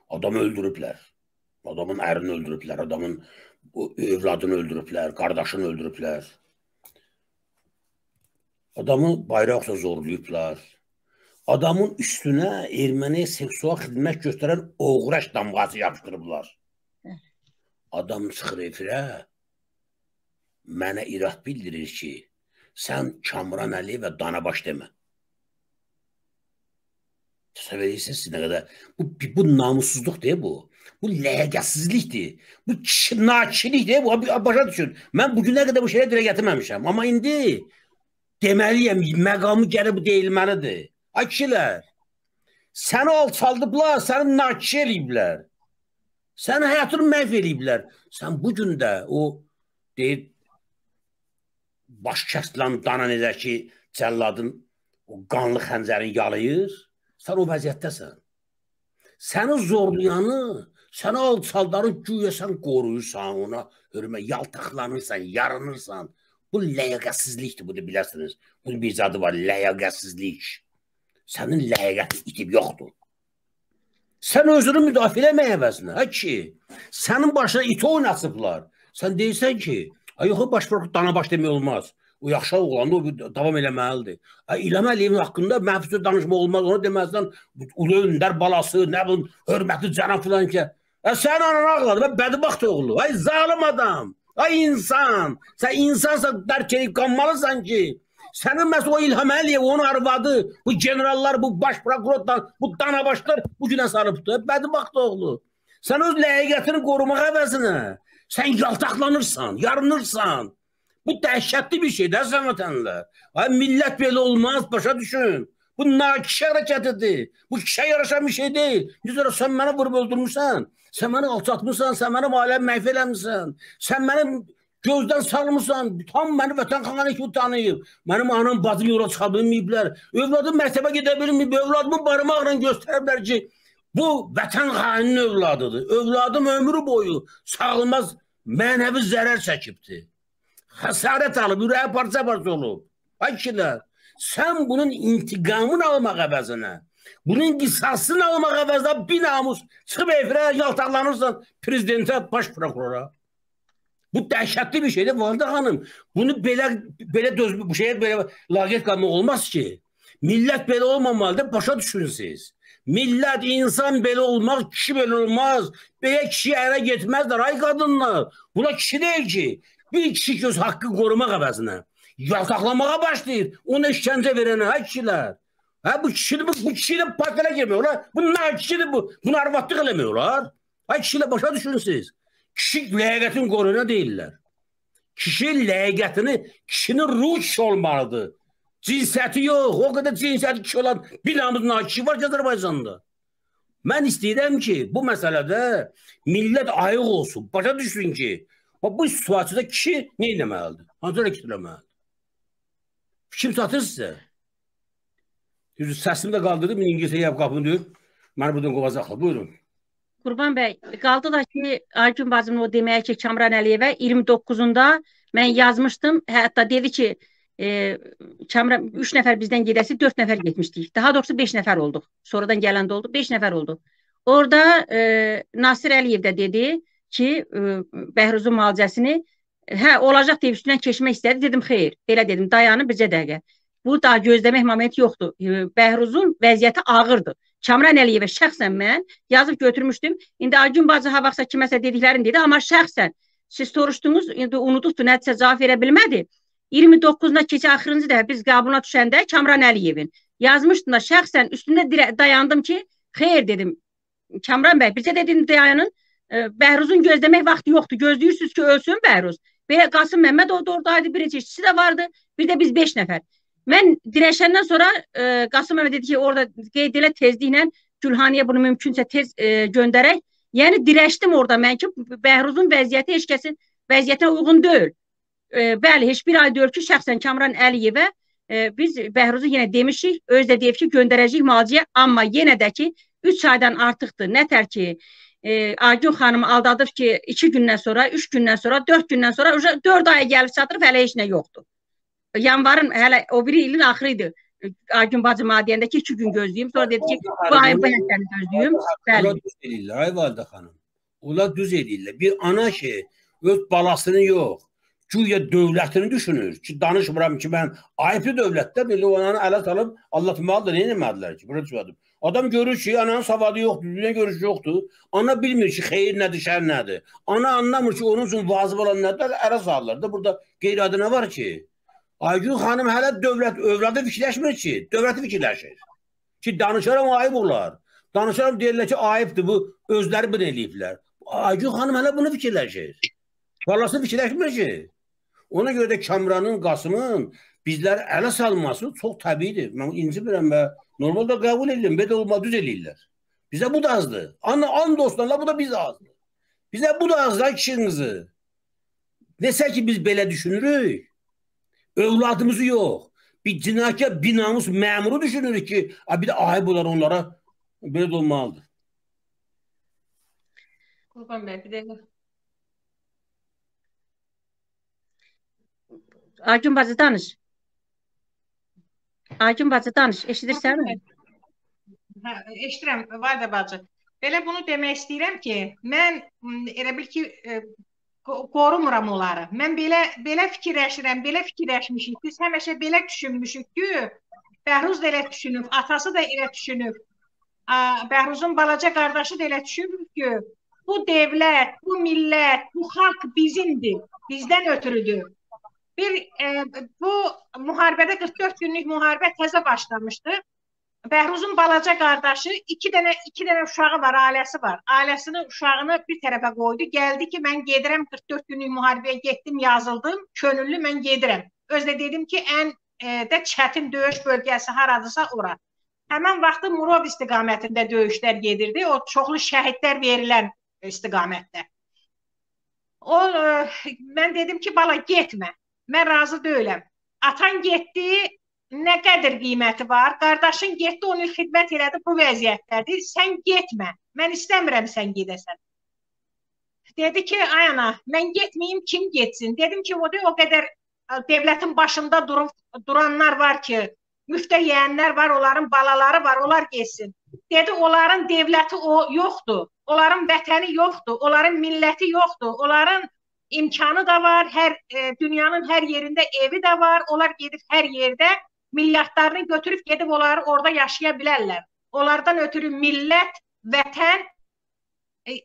Adamı öldürüblər. Adamın ərini öldürüblər, adamın övladını öldürüblər, qardaşını öldürüblər. Adamı bayraqla zorlayıblar. Adamın üstünə erməniyə seksual xidmət göstərən oğraş damğası yapışdırıblar. Adam çıxır efirə, mənə irad bildirir ki, sən Kamran Əli və Danabaş demə. Təsəvvür edirsiniz siz nə qədər? Bu, bu namussuzluq deyil bu. Bu ləyaqətsizlikdir. Bu naçilikdir. Bu başa düşün. Mən bu günə qədər bu şeyə dilə gətirməmişəm. Amma indi deməliyəm, məqamı gəlib deyilməlidir. Ay kişilər, səni alçaldıblar, səni nakişi eləyiblər. Sənin həyatını məhv eləyiblər. Sən bu gün də o deyir baş kəsilən dana necə ki cəlladın o qanlı xəncərin yalayır, sən o vəziyyətdəsən. Səni zorlayanı, səni alçaldarı güya sən qoruyursan, ona hörmə yaltaqlanırsan, yaranırsan. Bu ləyaqətsizlikdir, bu da bilirsiniz. Bunun bir adı var, ləyaqətsizlik. Sənin ləyaqətin itib yoxdur. Sən özünü müdafiə eləmək əvəzinə, hə ki, sənin başına it oynasıblar. Sən deyirsən ki, ay yox, baş bırakıb dana baş demək olmaz. O yaxşı oğlandı, o davam eləməlidir. İlham Əliyevin haqqında mənfi danışma olmaz. Ona deməzdən ulu öndər balası, nə bu hörmətli cənab filan ki. E, sən anan ağladı, ben bədbaxt oğlu. Ay zalim adam. Ay insan. Sən insansan dərk edib qanmalısan ki. Sənin məhz o İlham Əliyev, onun arvadı, bu generallar, bu baş prokurorlar, bu danabaşlar bu günə sarıbdı. Bədbaxt oğlu. Sən öz ləyaqətini qorumaq əvəzinə sən yaltaqlanırsan, yarınırsan. Bu dəhşətli bir şeydir, əziz vətənlər. Ay millət belə olmaz, başa düşün. Bu nakişə hərəkətidir. Bu kişə yaraşan bir şey deyil. Necə sən məni vurub öldürmüsən? Sən məni alçatmısan, sən mənim ailəm məhv eləmisən. Sən mənim gözdən salmısan, tam məni vətən xanı kimi tanıyıb. Mənim anam, bacım yola çıxa bilməyiblər. Övladım məktəbə gedə bilməyib. Övladımın barmaqla göstəriblər ki, bu vətən xaninin övladıdır. Övladım ömrü boyu sağılmaz mənəvi zərər çəkibdir xəsarət alıb, ürəyi parça-parça olub. Ay kişilər, sən bunun intiqamını almaq əvəzinə, bunun qisasını almaq əvəzinə bir namus çıxıb efirə yaltaqlanırsan prezidentə, baş prokurora. Bu dəhşətli bir şeydir Valide xanım. Bunu belə belə döz bu şeyə belə laqeyd qalmaq olmaz ki. Millət belə olmamalıdır, başa düşün siz. Millət, insan belə olmaz, kişi belə olmaz. Belə kişi ərə getməzlər, ay qadınlar. Buna kişi deyil ki. Bir kişi göz haqqı qorumaq əvəzinə yaltaqlamağa başlayır. Ona işgəncə verənə, hə kişilər. Hə bu kişini bu, bu kişiyle partilə girmiyorlar. Bu nə kişidir bu? Bunu arvatlıq eləmiyorlar. Hə kişiyle başa düşünsünüz. Kişi ləyaqətin qoruna deyirlər. Kişi ləyaqətini, kişinin ruh kişi olmalıdır. Cinsiyyəti yox. O qədər cinsiyyəti kişi olan bir namız nakişi var ki Azərbaycanda. Mən istəyirəm ki, bu məsələdə millət ayıq olsun. Başa düşsün ki, bu situasiyada kişi nə etməlidir? Hansı hərəkət etməlidir? Kim satır sizə? Səsimi də qaldırdım, İngilizcə yap qapını deyir. Məni buradan qovacaqlar. Buyurun. Qurban bəy, qaldı da ki, Aygün bacımın o deməyə ki, Kamran Əliyevə 29-unda mən yazmışdım. Hətta dedi ki, e, Kamran 3 nəfər bizdən gedəsi 4 nəfər getmişdik. Daha doğrusu 5 nəfər olduq. Sonradan gələndə oldu 5 nəfər oldu. Orada e, Nasir Əliyev də dedi ki, e, Bəhruzun müalicəsini hə olacaq deyə üstündən keçmək istədi. Dedim, xeyr. Belə dedim, dayanın bircə dəqiqə. Bu da gözləmək momenti yoxdur. Bəhruzun vəziyyəti ağırdır. Kamran Əliyevə şəxsən mən yazıb götürmüşdüm. İndi Aygün bacı ha vaxtsa kiməsə dediklərini dedi, amma şəxsən siz soruşdunuz, indi unudubdu, nədirsə cavab verə bilmədi. 29-da keçə axırıncı dəfə biz qəbuluna düşəndə Kamran Əliyevin yazmışdım da şəxsən üstündə dayandım ki, xeyr dedim. Kamran bəy, bizə dedin dayanın. Bəhruzun gözləmək vaxtı yoxdur. Gözləyirsiniz ki, ölsün Bəhruz. Belə Qasım Məmmədov da oradaydı, bir işçisi də vardı. Bir də biz 5 nəfər. Mən dirəşəndən sonra e, Qasım əmi dedi ki, orada qeyd elə tezliklə Gülhaniyə bunu mümkünsə tez e, göndərək. Yəni dirəşdim orada mən ki, Bəhruzun vəziyyəti heç kəsin vəziyyətinə uyğun deyil. E, bəli, heç bir ay deyil ki, şəxsən Kamran Əliyevə e, biz Bəhruzu yenə demişik, öz də deyib ki, göndərəcəyik müalicəyə, amma yenə də ki, 3 aydan artıqdır. Nətər ki, e, Agün xanım aldadıb ki, 2 gündən sonra, 3 gündən sonra, 4 gündən sonra 4 aya gəlib çatırıb hələ heç nə yoxdur yanvarın hələ o biri ilin axırı idi. Aygün bacım deyəndə ki, 2 gün gözləyim. Sonra dedi ki, bu ayın bu həftəni gözləyim. Bəli. Edirlər, ay Validə xanım. Onlar düz edirlər. Bir ana ki, öz balasını yox, güya dövlətini düşünür ki, danışmıram ki, mən ayıblı dövlətdə belə onanı ələ salıb anlatmalıdır. Nə etmədilər ki? Bura çıxadım. Adam görür ki, ananın savadı yoxdur, dünya görüşü yoxdur. Ana bilmir ki, xeyir nədir, şər nədir. Ana anlamır ki, onun üçün vacib olan nədir, ələ salırlar da. Burada qeyri-adı nə var ki? Aygün xanım hələ dövlət övladı fikirləşmir ki, dövləti fikirləşir. Ki danışaram ayıb olar. Danışaram deyirlər ki, ayıbdır bu, özləri bunu eləyiblər. Aygün xanım hələ bunu fikirləşir. Valası fikirləşmir ki. Ona görə də Kamranın, Qasımın bizləri ələ salması çox təbiidir. Mən incimirəm və normalda qəbul edirəm. Belə olma düz eləyirlər. Bizə bu da azdır. Anla, and dostlarla bu da bizə azdır. Bizə bu da azdır kişinizi. Nesə ki biz belə düşünürük. Övladımızı yox. Bir cinayətkar binamus məmuru düşünürük ki, bir də ayıb olar onlara. Belə də olmalıdır. Qurban bəy, bir dəqiqə. Aygün bacı danış. Aygün bacı danış. Eşidirsən mi? Hə, eşidirəm, Vayda bacı. Belə bunu demək istəyirəm ki, mən elə bil ki, e, qorumuram onları. Mən belə belə fikirləşirəm, belə fikirləşmişik. Biz həmişə belə düşünmüşük ki, Bəhruz da elə düşünüb, atası da elə düşünüb. Bəhruzun balaca qardaşı da elə düşünüb ki, bu dövlət, bu millət, bu xalq bizimdir, bizdən ötürüdür. Bir e, bu müharibədə 44 günlük müharibə təzə başlamışdı. Bəhruzun balaca qardaşı, iki dənə iki dənə uşağı var, ailəsi var. Ailəsini, uşağını bir tərəfə qoydu. Gəldi ki, mən gedirəm 44 günlük müharibəyə getdim, yazıldım. Könüllü mən gedirəm. Özdə dedim ki, ən e, də çətin döyüş bölgəsi haradısa ora. Həmin vaxtı Murov istiqamətində döyüşlər gedirdi. O çoxlu şəhidlər verilən istiqamətdə. O e, mən dedim ki, bala getmə. Mən razı deyiləm. Atan getdi, nə qədər qiyməti var? Qardaşın getdi 10 il xidmət elədi bu vəziyyətdədir. Sən getmə. Mən istəmirəm sən gedəsən. Dedi ki, ay ana, mən getməyim, kim getsin? Dedim ki, o o qədər dövlətin başında durub duranlar var ki, müftə yeyənlər var, onların balaları var, onlar getsin. Dedi, onların dövləti o yoxdur. Onların vətəni yoxdur, onların milləti yoxdur, onların imkanı da var, hər e, dünyanın hər yerində evi də var. Onlar gedib hər yerdə milyardlarını götürüb gedib onları orada yaşaya bilərlər. Onlardan ötürü millət, vətən e,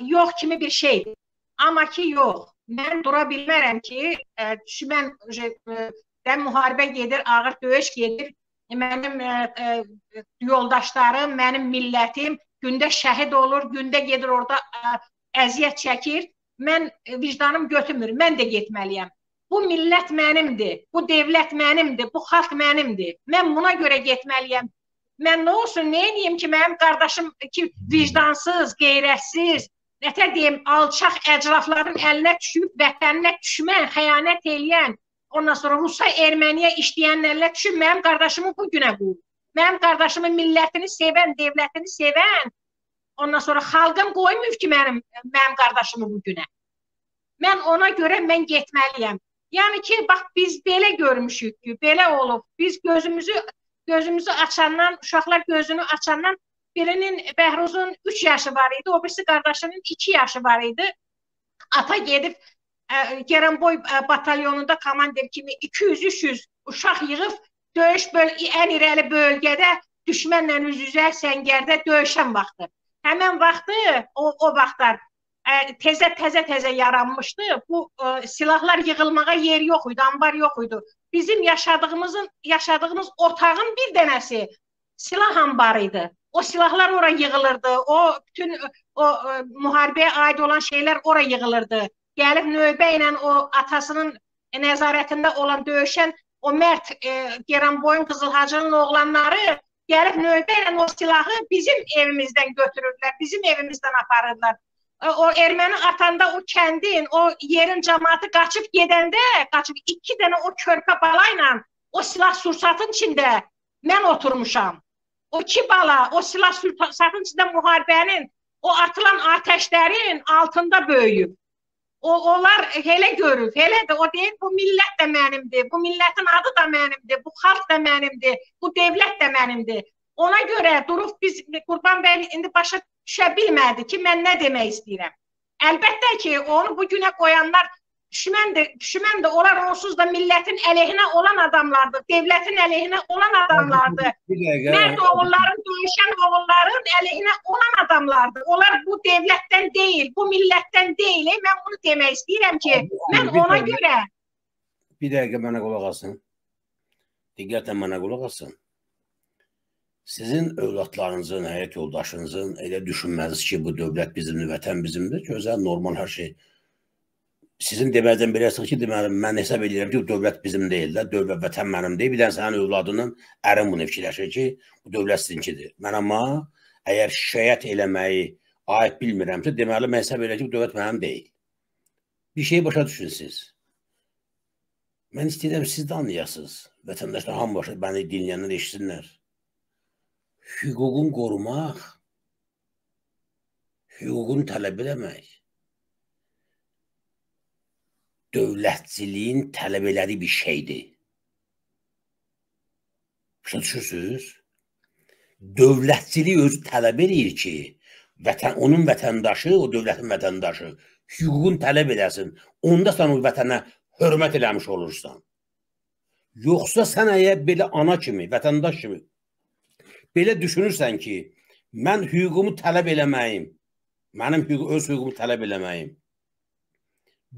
yox kimi bir şeydir. Amma ki yox. Mən dura bilmərəm ki, e, düşmən e, də müharibə gedir, ağır döyüş gedir. Mənim e, e, yoldaşlarım, mənim millətim gündə şəhid olur, gündə gedir orada ə, əziyyət çəkir. Mən vicdanım götürmür. Mən də getməliyəm. Bu millət mənimdir, bu dövlət mənimdir, bu xalq mənimdir. Mən buna görə getməliyəm. Mən nə olsun, nə edeyim ki, mənim qardaşım ki, vicdansız, qeyrətsiz, nətər deyim, alçaq əcrafların əlinə düşüb, vətəninə düşmən, xəyanət eləyən, ondan sonra Rusa, Erməniyə işləyənlərlə düşüb mənim qardaşımı bu günə qoyub. Mənim qardaşımın millətini sevən, dövlətini sevən, ondan sonra xalqım qoymayıb ki, mənim mənim qardaşımı bu günə. Mən ona görə mən getməliyəm. Yəni ki, bax biz belə görmüşük ki, belə olub. Biz gözümüzü gözümüzü açandan, uşaqlar gözünü açandan birinin Bəhruzun 3 yaşı var idi, o birisi qardaşının 2 yaşı var idi. Ata gedib Gəranboy batalyonunda komandir kimi 200-300 uşaq yığıb döyüş ən irəli bölgədə düşmənlə üz-üzə səngərdə döyüşən vaxtı. Həmin vaxtı o o vaxtlar təzə təzə təzə yaranmışdı. Bu ə, silahlar yığılmağa yer yox idi, ambar yox idi. Bizim yaşadığımızın yaşadığımız otağın bir dənəsi silah ambarı idi. O silahlar ora yığılırdı. O bütün o ə, müharibəyə aid olan şeylər ora yığılırdı. Gəlib növbə ilə o atasının nəzarətində olan döyüşən o mərd e, Geranboyun Qızılhacının oğlanları gəlib növbə ilə o silahı bizim evimizdən götürürlər, bizim evimizdən aparırlar. O erməni atanda o kəndin, o yerin cəmaatı qaçıb gedəndə, qaçıb iki dənə o körpə bala ilə o silah sursatın içində mən oturmuşam. O iki bala o silah sursatın içində müharibənin, o atılan atəşlərin altında böyüyüb. O onlar elə görür, elə də o deyir bu millət də mənimdir, bu millətin adı da mənimdir, bu xalq da mənimdir, bu dövlət də mənimdir. Ona görə durub biz Qurban bəy indi başa düşə bilmədi ki, mən nə demək istəyirəm. Əlbəttə ki, onu bu günə qoyanlar düşmən də düşmən də onlar onsuz da millətin əleyhinə olan adamlardır, dövlətin əleyhinə olan adamlardır. Mərd oğulların, döyüşən oğulların əleyhinə olan adamlardır. Onlar bu dövlətdən deyil, bu millətdən deyil. Mən bunu demək istəyirəm ki, mən ona görə Bir dəqiqə mənə qulaq asın. Diqqətlə mənə qulaq asın. Sizin övladlarınızın, həyat yoldaşınızın elə düşünməlisiniz ki, bu dövlət bizimdir, vətən bizimdir. Gözəl, normal hər şey sizin deməkdən biləsiniz ki, deməli mən hesab edirəm ki, dövlət bizim deyil də, dövlət vətən mənim deyil. Bir dənə sənin övladının ərin bunu fikirləşir ki, bu dövlət sizinkidir. Mən amma əgər şikayət eləməyi aid bilmirəmsə, deməli mən hesab edirəm ki, bu dövlət mənim deyil. Bir şey başa düşünsüz. Mən istəyirəm siz də anlayasınız. Vətəndaşlar hamı başa məni dinləyənlər eşitsinlər. Hüququn qorumaq, hüququnu tələb eləmək dövlətçiliyin tələb elədiyi bir şeydir. Başa düşürsünüz? Dövlətçilik özü tələb edir ki, vətən, onun vətəndaşı, o dövlətin vətəndaşı hüququn tələb eləsin. Onda sən o vətənə hörmət eləmiş olursan. Yoxsa sən əgər belə ana kimi, vətəndaş kimi belə düşünürsən ki, mən hüququmu tələb eləməyim, mənim hüquq, öz hüququmu tələb eləməyim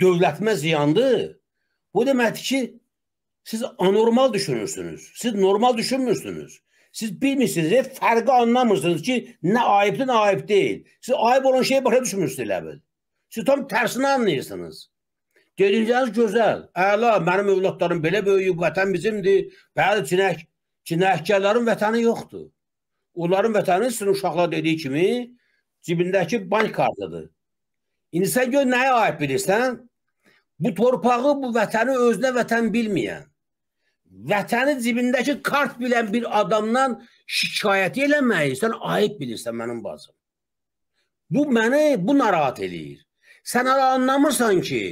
dövlətimə ziyandır. Bu deməkdir ki, siz anormal düşünürsünüz. Siz normal düşünmürsünüz. Siz bilmirsiniz, fərqi anlamırsınız ki, nə ayıbdır, nə ayıb deyil. Siz ayıb olan şeyi başa düşmürsünüz elə bil. Siz tam tərsini anlayırsınız. Dediyiniz gözəl, əla, mənim övladlarım belə böyüyüb, vətən bizimdir. Bəli, cinək, cinəkkarların vətəni yoxdur. Onların vətəni sizin uşaqlar dediyi kimi cibindəki bank kartıdır. İndi sən gör nəyə aid bilirsən? Bu torpağı, bu vətəni özünə vətən bilməyən, vətəni cibindəki kart bilən bir adamdan şikayət eləməyi sən ayıb bilirsən mənim bacım. Bu məni bu narahat eləyir. Sən hələ anlamırsan ki,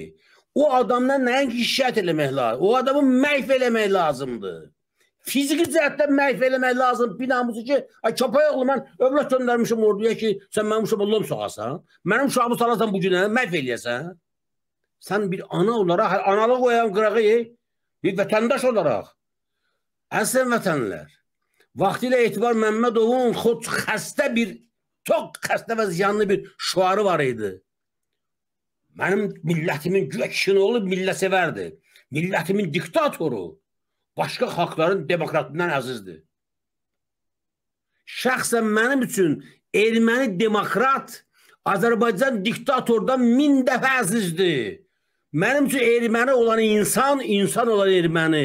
o adamdan nəinki şikayət eləmək lazım, o adamı məhv eləmək lazımdır. Fiziki cəhətdən məhv eləmək lazım binamızı ki, ay köpək oğlu mən övlad göndərmişim orduya ki, sən mənim uşağımı lom soğasan, mənim uşağımı salasan bu günə məhv eləyəsən. Sən bir ana olaraq, analıq qoyan qırağı, bir vətəndaş olaraq, əslən vətənlər, vaxtilə Etibar Məmmədovun xod xəstə bir, çox xəstə və ziyanlı bir şuarı var idi. Mənim millətimin güya kişinin oğlu millət sevərdi. Millətimin diktatoru başqa xalqların demokratından əzizdir. Şəxsən mənim üçün erməni demokrat Azərbaycan diktatordan min dəfə əzizdir. Mənim üçün erməni olan insan, insan olan erməni,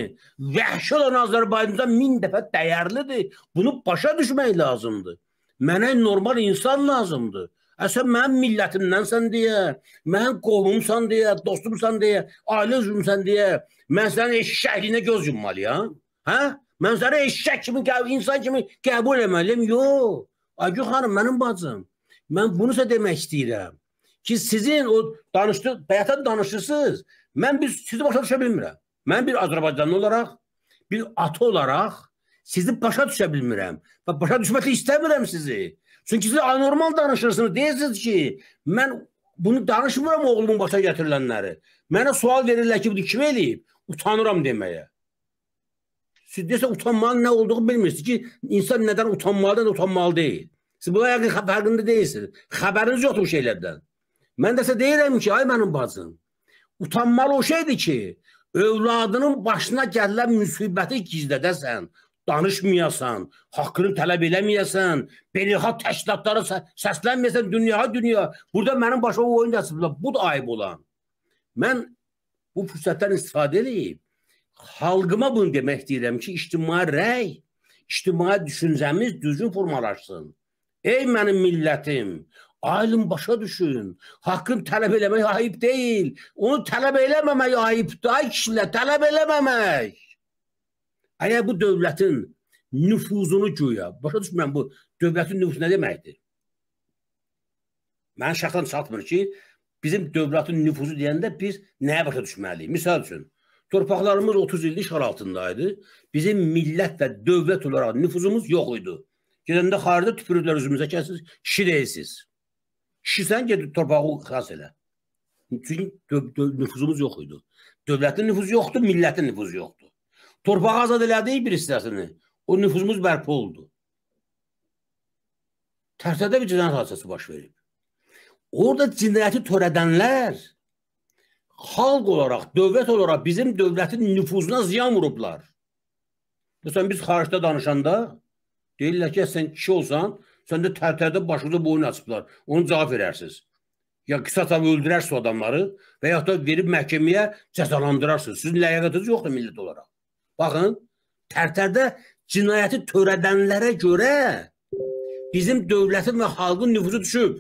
vəhşi olan Azərbaycandan min dəfə dəyərlidir. Bunu başa düşmək lazımdır. Mənə normal insan lazımdır. Əsən mənim millətimdənsən deyə, mənim qovumsan deyə, dostumsan deyə, ailə üzvümsən deyə, Mən sənin eşşəkliyinə göz yummalıyam. Hə? Mən səni eşşək kimi, insan kimi qəbul etməliyəm. Yox. Aygül xanım, mənim bacım. Mən bunu sizə demək istəyirəm ki, sizin o danışdı, bayaqdan danışırsınız. Mən bir sizi başa düşə bilmirəm. Mən bir Azərbaycanlı olaraq, bir ata olaraq sizi başa düşə bilmirəm. Və başa düşmək istəmirəm sizi. Çünki siz anormal danışırsınız. Deyirsiniz ki, mən bunu danışmıram oğlumun başa gətirilənləri. Mənə sual verirlər ki, bunu kim eləyib? Utanıram deməyə. Siz desə utanmanın nə olduğunu bilmirsiniz ki, insan nədən utanmalıdır, nə utanmalı deyil. Siz bu ayaqın fərqində deyilsiniz. Xəbəriniz yoxdur bu şeylərdən. Mən də sizə deyirəm ki, ay mənim bacım, utanmalı o şeydir ki, övladının başına gələn müsibəti gizlədəsən, danışmayasan, haqqını tələb eləməyəsən, beynəlxalq təşkilatlara səslənməyəsən, dünya dünya. Burada mənim başıma oyun dasıblar. Bu da ayıb olan. Mən bu fürsətdən istifadə edib xalqıma bunu demək istəyirəm ki, ictimai rəy, ictimai düşüncəmiz düzgün formalaşsın. Ey mənim millətim, aylın başa düşün. Haqqın tələb eləmək ayıb deyil. Onu tələb eləməmək ayıbdır. Ay kişilər, tələb eləməmək. Əgər bu dövlətin nüfuzunu güya, başa düşmürəm bu dövlətin nüfuzu nə deməkdir? Mən şəxsən çatmır ki, bizim dövlətin nüfuzu deyəndə biz nəyə başa düşməliyik? Misal üçün, torpaqlarımız 30 illik işğal altındaydı. Bizim millət və dövlət olaraq nüfuzumuz yox idi. Gedəndə xaricdə tüpürüklər üzümüzə kəsir, kişi deyilsiz. Kişisən gedib torpağı xilas elə. Çünki nüfuzumuz yox idi. Dövlətin nüfuzu yoxdur, millətin nüfuzu yoxdur. Torpağı azad elədik bir hissəsini. O nüfuzumuz bərpa oldu. Tərsədə bir cinayət hadisəsi baş verib. Orada cinayəti törədənlər xalq olaraq, dövlət olaraq bizim dövlətin nüfuzuna ziyan vurublar. Məsələn, biz xaricdə danışanda deyirlər ki, sən kişi olsan, sən də tərtərdə başınıza boyun açıblar. Onu cavab verərsiniz. Ya qisas alıb öldürərsiniz o adamları və ya da verib məhkəməyə cəzalandırarsınız. Sizin ləyaqətiniz yoxdur millət olaraq. Baxın, tərtərdə cinayəti törədənlərə görə bizim dövlətin və xalqın nüfuzu düşüb.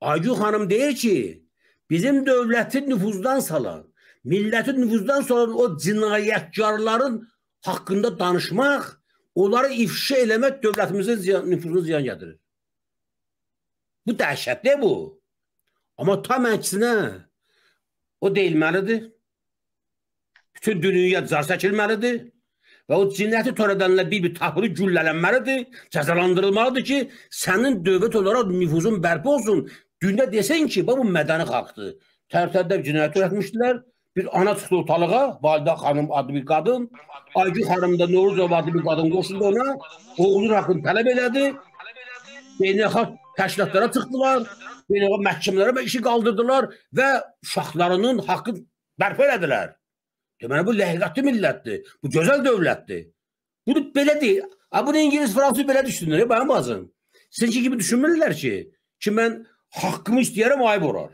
Aygül xanım deyir ki, bizim dövlətin nüfuzdan salan, millətin nüfuzdan salan o cinayətkarların haqqında danışmaq, onları ifşa eləmək dövlətimizin ziyan, nüfuzunu ziyan gətirir. Bu dəhşətli bu. Amma tam əksinə o deyilməlidir. Bütün dünyaya car çəkilməlidir və o cinayəti törədənlər bir-bir tapılıb güllələnməlidir, cəzalandırılmalıdır ki, sənin dövlət olaraq nüfuzun bərpa olsun. Dünya desən ki, bu mədəni xalqdır. Tərtərdə cinayət törətmişdilər. Bir ana çıxdı ortalığa, Validə xanım adlı bir qadın. Aygül xanım da Noruzov adlı bir qadın qoşuldu ona. Oğlun haqqını tələb elədi. Beynəlxalq təşkilatlara çıxdılar. Beynəlxalq məhkəmələrə işi qaldırdılar və uşaqlarının haqqını bərpa elədilər. Deməli bu ləhqətli millətdir. Bu gözəl dövlətdir. Bu belə deyil. Bunu İngilis, Fransız belə düşünürlər, mənim bacım. Sizinki kimi düşünmürlər ki, ki mən haqqımı istəyərəm, ayıb olar.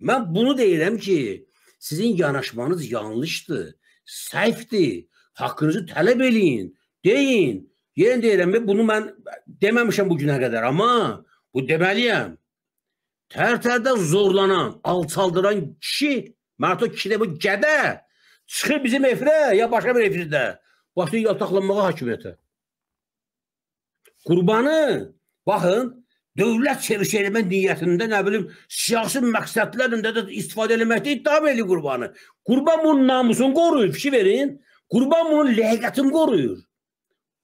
Mən bunu deyirəm ki, sizin yanaşmanız yanlışdır, səhvdir. Haqqınızı tələb eləyin, deyin. Yenə deyirəm, bunu mən deməmişəm bu günə qədər, amma bu deməliyəm. Tərtərdə zorlanan, alçaldıran kişi, Mərto kişi də bu gədə, Çıxır bizim efirə ya başqa bir efirdə. Başlayır yaltaqlanmağa hakimiyyətə. Qurbanı, baxın, dövlət çeviriş eləmək niyyətində, nə bilim, siyasi məqsədlərində də istifadə eləməkdə iddia edir qurbanı. Qurban bunun namusunu qoruyur, fikir verin. Qurban bunun ləhqətini qoruyur.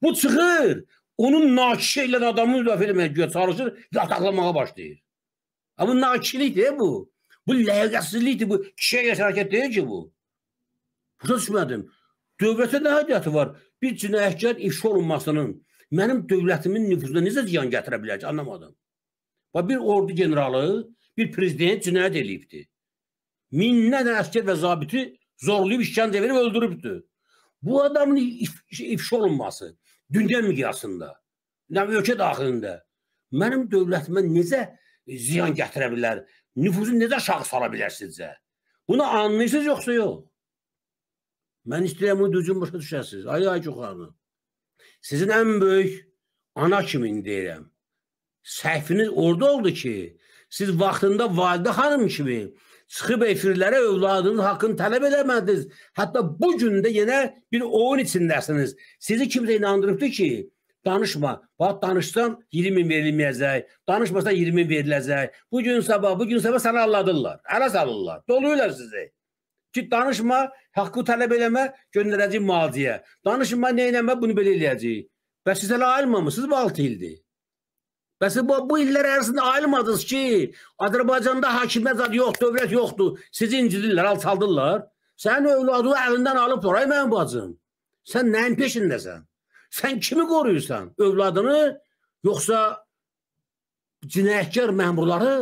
Bu çıxır, onun nakişi ilə adamı müdafiə eləməyə çalışır, yataqlamağa başlayır. Amma nakişilikdir bu. Bu ləhqətsizlikdir, bu kişiyə hərəkət deyil ki bu. Başa düşmədim. Dövlətə nə aidiyyəti var? Bir cinayətkar ifşa olunmasının mənim dövlətimin nüfuzuna necə ziyan gətirə bilər ki, anlamadım. Bax, bir ordu generalı, bir prezident cinayət eləyibdi. Minlərlə əskər və zabiti zorlayıb işgəncə verib öldürübdü. Bu adamın if ifşa olunması dünya miqyasında, nə ölkə daxilində mənim dövlətimə necə ziyan gətirə bilər? Nüfuzu necə aşağı sala bilər sizcə? Bunu anlayırsınız yoxsa yox? Mən istəyirəm bunu düzgün başa düşəsiniz. Ay Ayçıq xanım. Sizin ən böyük ana kimi deyirəm. Səhviniz orada oldu ki, siz vaxtında validə xanım kimi Çıxıb efirlərə övladınız haqqını tələb eləmədiniz. Hətta bu gün də yenə bir oyun içindəsiniz. Sizi kimsə inandırıbdı ki, danışma. Bax danışsan 20 min verilməyəcək, danışmasan 20 min veriləcək. Bu gün sabah, bu gün sabah səni alladırlar. Ələ salırlar. Doluyurlar sizi. Ki danışma, haqqı tələb eləmə, göndərəcək müalicəyə. Danışma, nə eləmə, bunu belə eləyəcək. Bəs siz hələ ayrılmamısınız bu 6 ildir. Bəs bu, bu illər ərzində ayrılmadınız ki, Azərbaycanda hakimiyyət zad yox, dövlət yoxdur. Sizi incidirlər, alçaldırlar. Sənin övladını əlindən alıblar, ay mənim bacım. Sən nəyin peşindəsən? Sən kimi qoruyursan? Övladını yoxsa cinayətkar məmurları?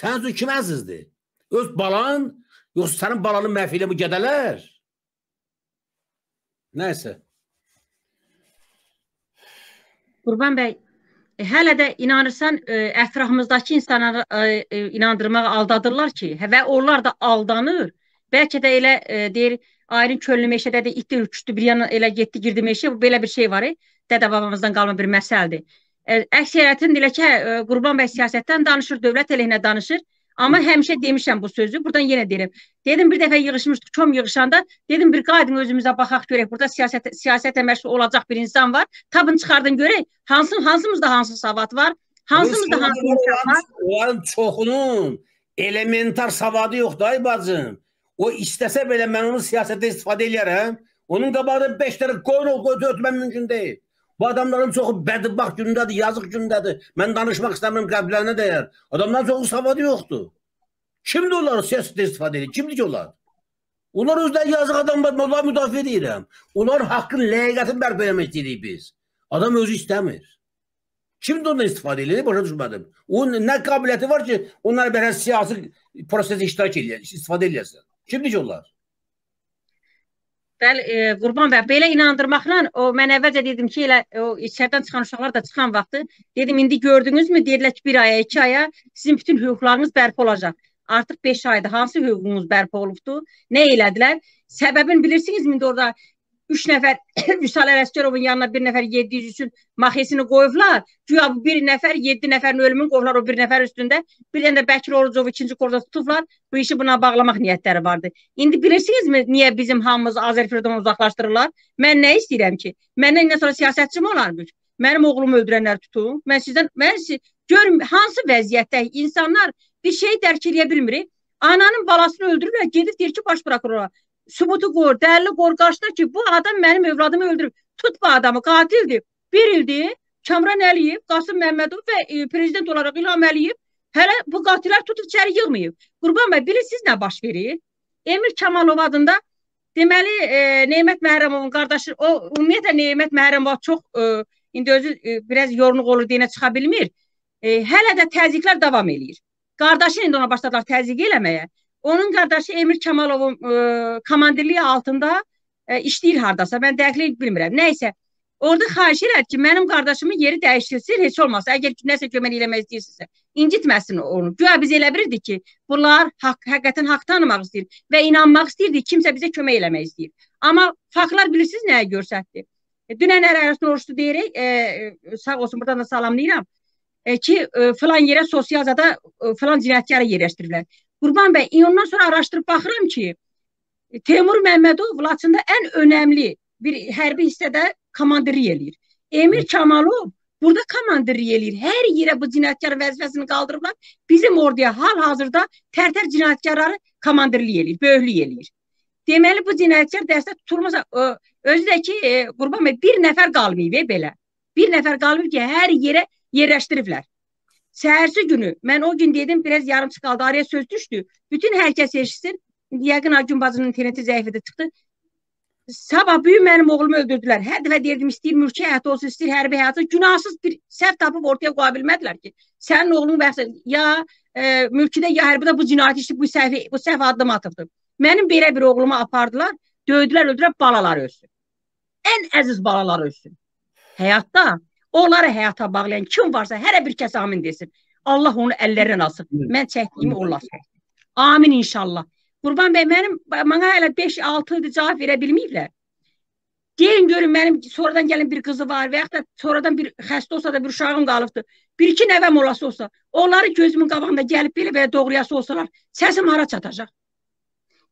Sənin üçün kim əzizdir? Öz balan, yoxsa sənin balanın məhv bu qədələr? Nəysə. Qurban bəy, hələ də inanırsan e, ətrafımızdakı insanları e, inandırmağa aldadırlar ki, hə, və onlar da aldanır. Bəlkə də elə deyir, ayrın könlü meşədə də itdi, uçdu, bir yana elə getdi, girdi meşəyə. Belə bir şey var, e? dədə babamızdan qalma bir məsələdir. Əksəriyyətin dilə ki, hə, Qurban bəy siyasətdən danışır, dövlət əleyhinə danışır. Amma həmişə demişəm bu sözü, buradan yenə deyirəm. Dedim bir dəfə yığışmışdıq, çom yığışanda, dedim bir qaydın özümüzə baxaq görək. Burada siyasət siyasətə məşğul olacaq bir insan var. Tabın çıxardın görək. Hansı hansımızda hansı savad var? Hansımızda hansı insan var? Onların çoxunun elementar savadı yoxdur ay bacım. O istəsə belə mən onu siyasətdə istifadə edərəm. Onun qabağında 5 dənə qoyun qoydu ötməm mümkün deyil. Bu adamların çoxu bədbaxt gündədir, yazıq gündədir. Mən danışmaq istəmirəm qəbirlərinə dəyər. Adamların çoxu savadı yoxdur. Kimdir onlar siyasətdə istifadə edir? Kimdir ki onlar? Onlar özləri yazıq adamlar, onlar müdafiə edirəm. Onlar haqqın, ləyaqətin bərpa eləmək istəyirik biz. Adam özü istəmir. Kimdir ondan istifadə edir? Başa düşmədim. Onun nə qabiliyyəti var ki, onlar belə siyasi prosesdə iştirak edir, istifadə edəsən? Kimdir ki onlar? Bəli, e, Qurban bəy, belə inandırmaqla o mən əvvəlcə dedim ki, elə o içəridən çıxan uşaqlar da çıxan vaxtı dedim indi gördünüzmü? Deyirlər ki, bir aya, iki aya sizin bütün hüquqlarınız bərpa olacaq. Artıq 5 aydır hansı hüququnuz bərpa olubdu? Nə elədilər? Səbəbini bilirsinizmi? İndi orada 3 nəfər Vüsal Ələsgərovun yanına bir nəfər 700 üçün maxesini qoyublar. Güya bu bir nəfər 7 nəfərin ölümünü qoyublar o bir nəfər üstündə. Bir dənə də Bəkir Orucov ikinci korda tutublar. Bu işi buna bağlamaq niyyətləri vardı. İndi bilirsinizmi niyə bizim hamımız Azərbaycandan uzaqlaşdırırlar? Mən nə istəyirəm ki? Məndən sonra siyasətçi mi olarmış? Mənim oğlumu öldürənlər tutun. Mən sizdən mən siz görüm hansı vəziyyətdə insanlar bir şey dərk edə bilmir. Ananın balasını öldürürlər, gedib deyir ki, baş prokurora sübutu qoyur, dəlili qoyur qarşısına ki, bu adam mənim övladımı öldürüb. Tut bu adamı, qatildir. Bir ildir Kamran Əliyev, Qasım Məmmədov və e, prezident olaraq İlham Əliyev hələ bu qatillər tutub içəri yığmayıb. Qurban bəy, bilirsiniz nə baş verir? Emir Kamalov adında deməli e, Neymət Məhrəmovun qardaşı, o ümumiyyətlə Neymət Məhrəmov çox e, indi özü e, biraz yorğun olur deyənə çıxa bilmir. E, hələ də təzyiqlər davam eləyir. Qardaşı indi ona başladılar təzyiq eləməyə. Onun qardaşı Emir Kamalovun e, komandirliyi altında e, işləyir hardasa. Mən dəqiq bilmirəm. Nəysə, orada xahiş edir ki, mənim qardaşımın yeri dəyişilsin, heç olmasa, əgər nəsə kömək eləmək istəyirsinizsə, incitməsin onu. Güya biz elə bilirdik ki, bunlar haqq, həqiqətən haqq tanımaq istəyir və inanmaq istəyirdik, kimsə bizə kömək eləmək istəyir. Amma faktlar bilirsiniz nəyə göstərdi? E, dünən Ərəstin Oruçlu deyirək, e, e, sağ olsun buradan da salamlayıram, e, ki, e, filan yerə sosial zada e, filan cinayətkarı yerləşdiriblər. Qurban bəy, ondan sonra araşdırıb baxıram ki, Teymur Məmmədov Laçında ən önəmli bir hərbi hissədə komandirlik eləyir. Emir Kamalov burada komandirlik eləyir. Hər yerə bu cinayətkar vəzifəsini qaldırıblar. Bizim orduya hal-hazırda tərtər cinayətkarları komandirlik eləyir, böyüklük eləyir. Deməli bu cinayətkar dəstə tutulmasa özü də ki, e, Qurban bəy bir nəfər qalmayıb e, belə. Bir nəfər qalmayıb ki, hər yerə yerləşdiriblər. Səhərsi günü mən o gün dedim biraz yarımçıq qaldı araya söz düşdü. Bütün hər kəs eşitsin. Yəqin Acun bacının interneti zəif idi çıxdı. Sabah büyük mənim oğlumu öldürdülər. Hər dəfə deyirdim istəyir mülki həyat olsun, istəyir hərbi həyat olsun. Günahsız bir səhv tapıb ortaya qoya bilmədilər ki. Sənin oğlun bəxsə ya e, mülkidə ya hərbidə bu cinayət işi bu səhv bu səhv addım atıbdı. Mənim belə bir oğlumu apardılar, döydülər, öldürüb balalar ölsün. Ən əziz balalar ölsün. Həyatda Onları həyata bağlayan kim varsa hər bir kəs amin desin. Allah onu əllərindən alsın. Mən çəkdiyimi ollasın. Amin inşallah. Qurban bəy mənim mənə hələ 5-6 ildir cavab verə bilməyiblər. Deyin görün mənim sonradan gəlin bir qızı var və yaxud da sonradan bir xəstə olsa da bir uşağım qalıbdı. Bir iki nəvəm olası olsa, onları gözümün qabağında gəlib belə belə doğrayası olsalar, səsim hara çatacaq?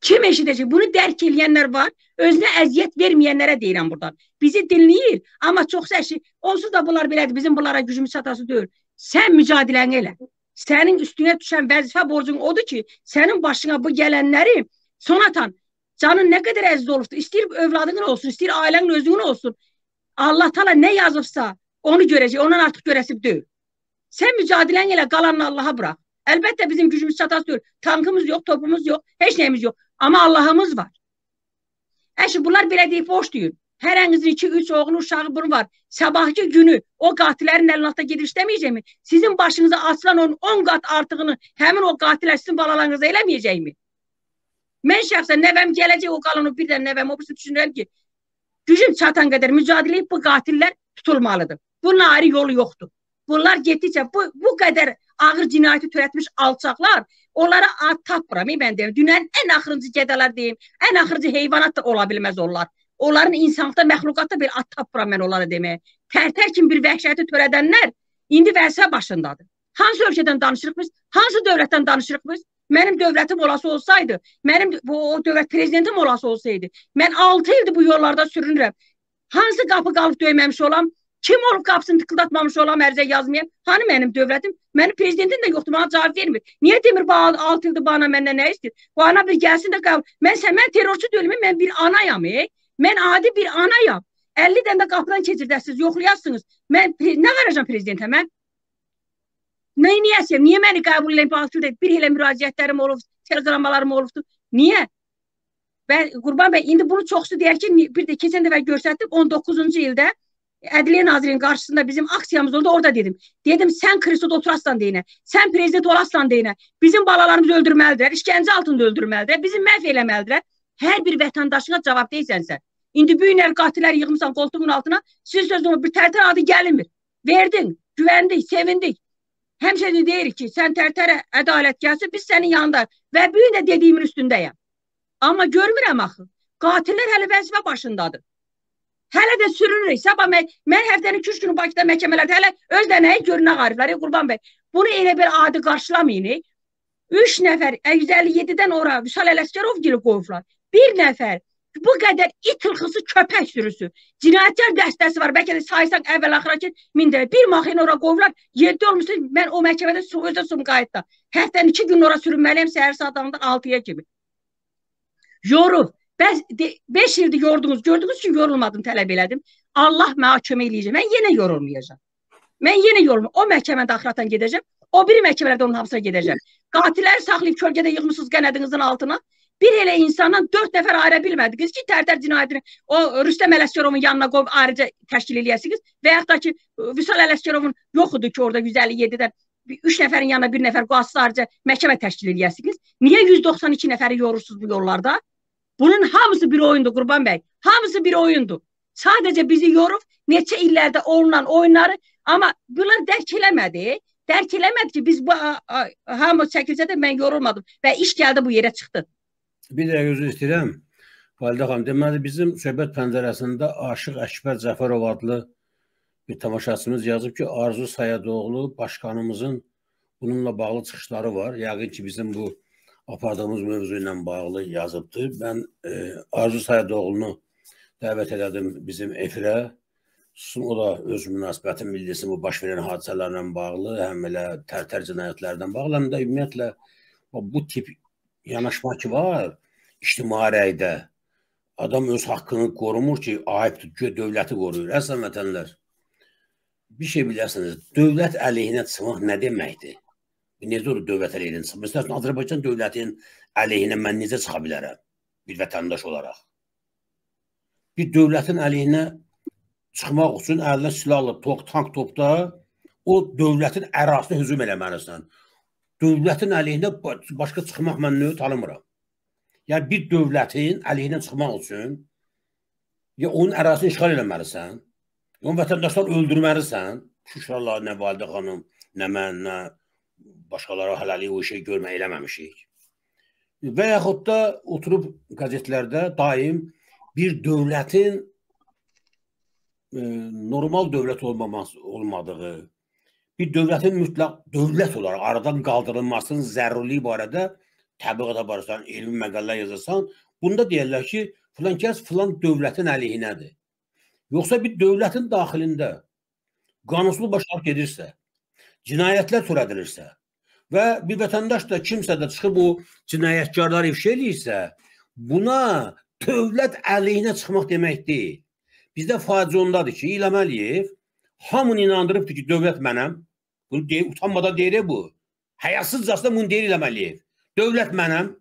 Kim eşidəcək? Bunu dərk edənlər var. Özünə əziyyət verməyənlərə deyirəm buradan. Bizi dinləyir, amma çox səşi. Onsuz da bunlar belədir. Bizim bunlara gücümüz çatası deyil. Sən mücadiləni elə. Sənin üstünə düşən vəzifə borcun odur ki, sənin başına bu gələnləri sonatan Canın nə qədər əziz olubdur. İstəyir övladın olsun, istəyir ailənin özünün olsun. Allah Taala nə yazıbsa, onu görəcək. Ondan artıq görəsib deyil. Sən mücadiləni elə qalanını Allaha burax. Əlbəttə bizim gücümüz çataz deyil. Tankımız yox, topumuz yox, heç nəyimiz yox. Amma Allahımız var. Əşi bunlar belə deyib boş deyil. Hər əngizin 2-3 oğlu uşağı bunu var. Sabahki günü o qatillərin əlinə altına gedir işləməyəcəkmi? Sizin başınıza açılan onun 10 qat artığını həmin o qatillər sizin balalarınıza eləməyəcəkmi? Mən şəxsən nəvəm gələcək o qalanı bir də nəvəm o birisi düşünürəm ki, gücüm çatan qədər mücadilə bu qatillər tutulmalıdır. Bunun ayrı yolu yoxdur. Bunlar getdikcə bu, bu qədər ağır cinayəti törətmiş alçaqlar onlara ad tapmıram. Mən deyim, dünyanın ən axırıncı gədələr deyim, ən axırıncı heyvanat da ola bilməz onlar. Onların insanlıqda, məxluqatda bir ad tapmıram mən onlara deməyə. Tərtər kimi bir vəhşəti törədənlər indi vəzifə başındadır. Hansı ölkədən danışırıq biz? Hansı dövlətdən danışırıq biz? Mənim dövlətim olası olsaydı, mənim bu o dövlət prezidentim olası olsaydı, mən 6 ildir bu yollarda sürünürəm. Hansı qapı qalıb döyməmiş olam? Kim olub qapısını tıkıldatmamış olam ərizə yazmayam? Hani mənim dövlətim? Mənim prezidentim də yoxdur, bana cavab vermir. Niyə demir bu 6 ildir bana məndən nə istəyir? Bu ana bir gəlsin də qabıl. Mən sən mən terrorçu deyiləm, mən bir anayam. E? Mən adi bir anayam. 50 dənə də qapıdan keçirdəsiniz, yoxlayasınız. Mən nə verəcəm prezidentə mən? Nə edəcəm? Niyə məni qəbul edib bağışlayır? Bir elə müraciətlərim olub, teleqrammalarım olubdu. Niyə? Və Qurban bəy indi bunu çoxsu deyər ki, bir də keçən dəfə göstərdim 19-cu ildə Ədliyyə Nazirinin qarşısında bizim aksiyamız oldu. Orada dedim. Dedim sən Kristot oturaslan deyinə. Sən prezident olaslan deyinə. Bizim balalarımızı öldürməlidirlər. İşgəncə altında öldürməlidirlər. Bizi məhv eləməlidirlər. Hər bir vətəndaşına cavab deyirsənsə. İndi bu günlər qatillər yığmısan qoltuğun altına. Siz sözünü bir tərtər adı gəlmir. Verdin, güvəndik, sevindik. Həmişə də deyirik ki, sən tərtərə ədalət gəlsin, biz sənin yanında və bu gün də dediyimin üstündəyəm. Amma görmürəm axı. Qatillər hələ vəzifə başındadır. Hələ də sürünürük. Sabah mən, mən həftənin 2-3 günü Bakıda məhkəmələrdə hələ öz dənəyi görünə qariblər. Qurban bəy. Bunu elə bir adi qarşılamayın. 3 nəfər 157-dən ora Vüsal Ələsgərov gəlib qoyublar. Bir nəfər bu qədər it ilxısı köpək sürüsü. Cinayətkar dəstəsi var. Bəlkə də saysan əvvəl axıra ki, min dəfə bir maşın ora qoyurlar. 7 olmuşdu. Mən o məhkəmədə su özə Sumqayıtda. Həftənin 2 gün ora sürünməliyəm səhər saatlarında 6-ya kimi. Yorub. Bəs 5 ildir yordunuz. Gördünüz ki, yorulmadım, tələb elədim. Allah mənə kömək eləyəcək. Mən yenə yorulmayacağam. Mən yenə yorulmayacağam. O məhkəmədə axıratdan gedəcəm. O biri məhkəmələrdə onun hamısına gedəcəm. Qatilləri saxlayıb kölgədə yığmısınız qənədinizin altına. Bir elə insandan dörd nəfər ayıra bilmədiniz ki, tərtər cinayətini o Rüstəm Ələsgərovun yanına qoyub ayrıca təşkil eləyəsiniz və yaxud da ki, Vüsal Ələsgərovun yoxudur ki, orada 157-dən 3 nəfərin yanına bir nəfər qoyasınız ayrıca məhkəmə təşkil eləyəsiniz. Niyə 192 nəfəri yorursunuz bu yollarda? Bunun hamısı bir oyundur Qurban bəy. Hamısı bir oyundur. Sadəcə bizi yorub neçə illərdə olunan oyunları, amma bunlar dərk eləmədi. Dərk eləmədi ki, biz bu hamı çəkilsə də mən yorulmadım və iş gəldi bu yerə çıxdı. Bir dəqiqə özür istəyirəm. Validə xanım, deməli bizim söhbət pəncərəsində Aşıq Əkbər Cəfərov adlı bir tamaşaçımız yazıb ki, Arzu Sayadoğlu başqanımızın bununla bağlı çıxışları var. Yəqin ki, bizim bu apardığımız mövzu ilə bağlı yazıbdır. Mən e, Arzu Sayadoğlunu dəvət elədim bizim efirə. O da öz münasibətini bildirsin bu baş verən hadisələrlə bağlı, həm elə tərtər cinayətlərdən bağlı, həm də ümumiyyətlə bu tip yanaşma ki var ictimai rəydə. Adam öz haqqını qorumur ki, ayıbdır dövləti qoruyur. Əslən vətənlər, bir şey biləsiniz, dövlət əleyhinə çıxmaq nə deməkdir? Necə olur dövlət əleyhinə çıxmaq? Məsələn, Azərbaycan dövlətinin əleyhinə mən necə çıxa bilərəm bir vətəndaş olaraq? Bir dövlətin əleyhinə çıxmaq üçün əlinə silah alıb, top, tank topda o dövlətin ərazisinə hücum eləməlisən dövlətin əleyhinə başqa çıxmaq mən növ tanımıram. Yəni bir dövlətin əleyhinə çıxmaq üçün ya onun ərazisini işğal eləməlisən, ya onun vətəndaşlar öldürməlisən. Şükürlər nə validə xanım, nə mən, nə başqaları hələlik o işi görmək eləməmişik. Və yaxud da oturub qəzetlərdə daim bir dövlətin e, normal dövlət olmaması olmadığı, bir dövlətin mütləq dövlət olaraq aradan qaldırılmasının zəruriliyi barədə təbliğat aparırsan, elmi məqalə yazırsan, bunda deyirlər ki, filan kəs filan dövlətin əleyhinədir. Yoxsa bir dövlətin daxilində qanunsuz başlar gedirsə, cinayətlər törədilirsə və bir vətəndaş da kimsə də çıxıb o cinayətkarları ifşa eləyirsə, buna dövlət əleyhinə çıxmaq demək deyil. Bizdə faciə ondadır ki, İlham Əliyev hamını inandırıbdır ki, dövlət mənəm. Bunu deyir, utanmadan deyir bu. Həyasızcasına bunu deyir İlham Əliyev. Dövlət mənəm.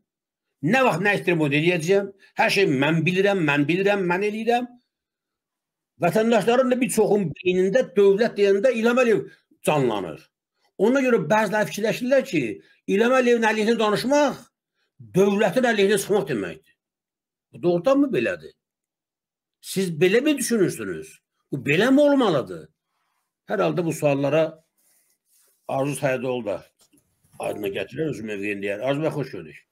Nə vaxt nə istəyirəm o deyəcəyəm. Hər şey mən bilirəm, mən bilirəm, mən eləyirəm. Vətəndaşların da bir çoxun beynində dövlət deyəndə İlham Əliyev canlanır. Ona görə bəziləri fikirləşirlər ki, İlham Əliyevin əleyhinə danışmaq dövlətin əleyhinə çıxmaq deməkdir. Bu doğrudanmı belədir? Siz belə mi düşünürsünüz? Bu belə mi olmalıdır? Hər halda bu suallara Arzu Səyədoğlu da aydına gətirir, özü mövqeyini deyər. Arzu bəy, xoş gördük.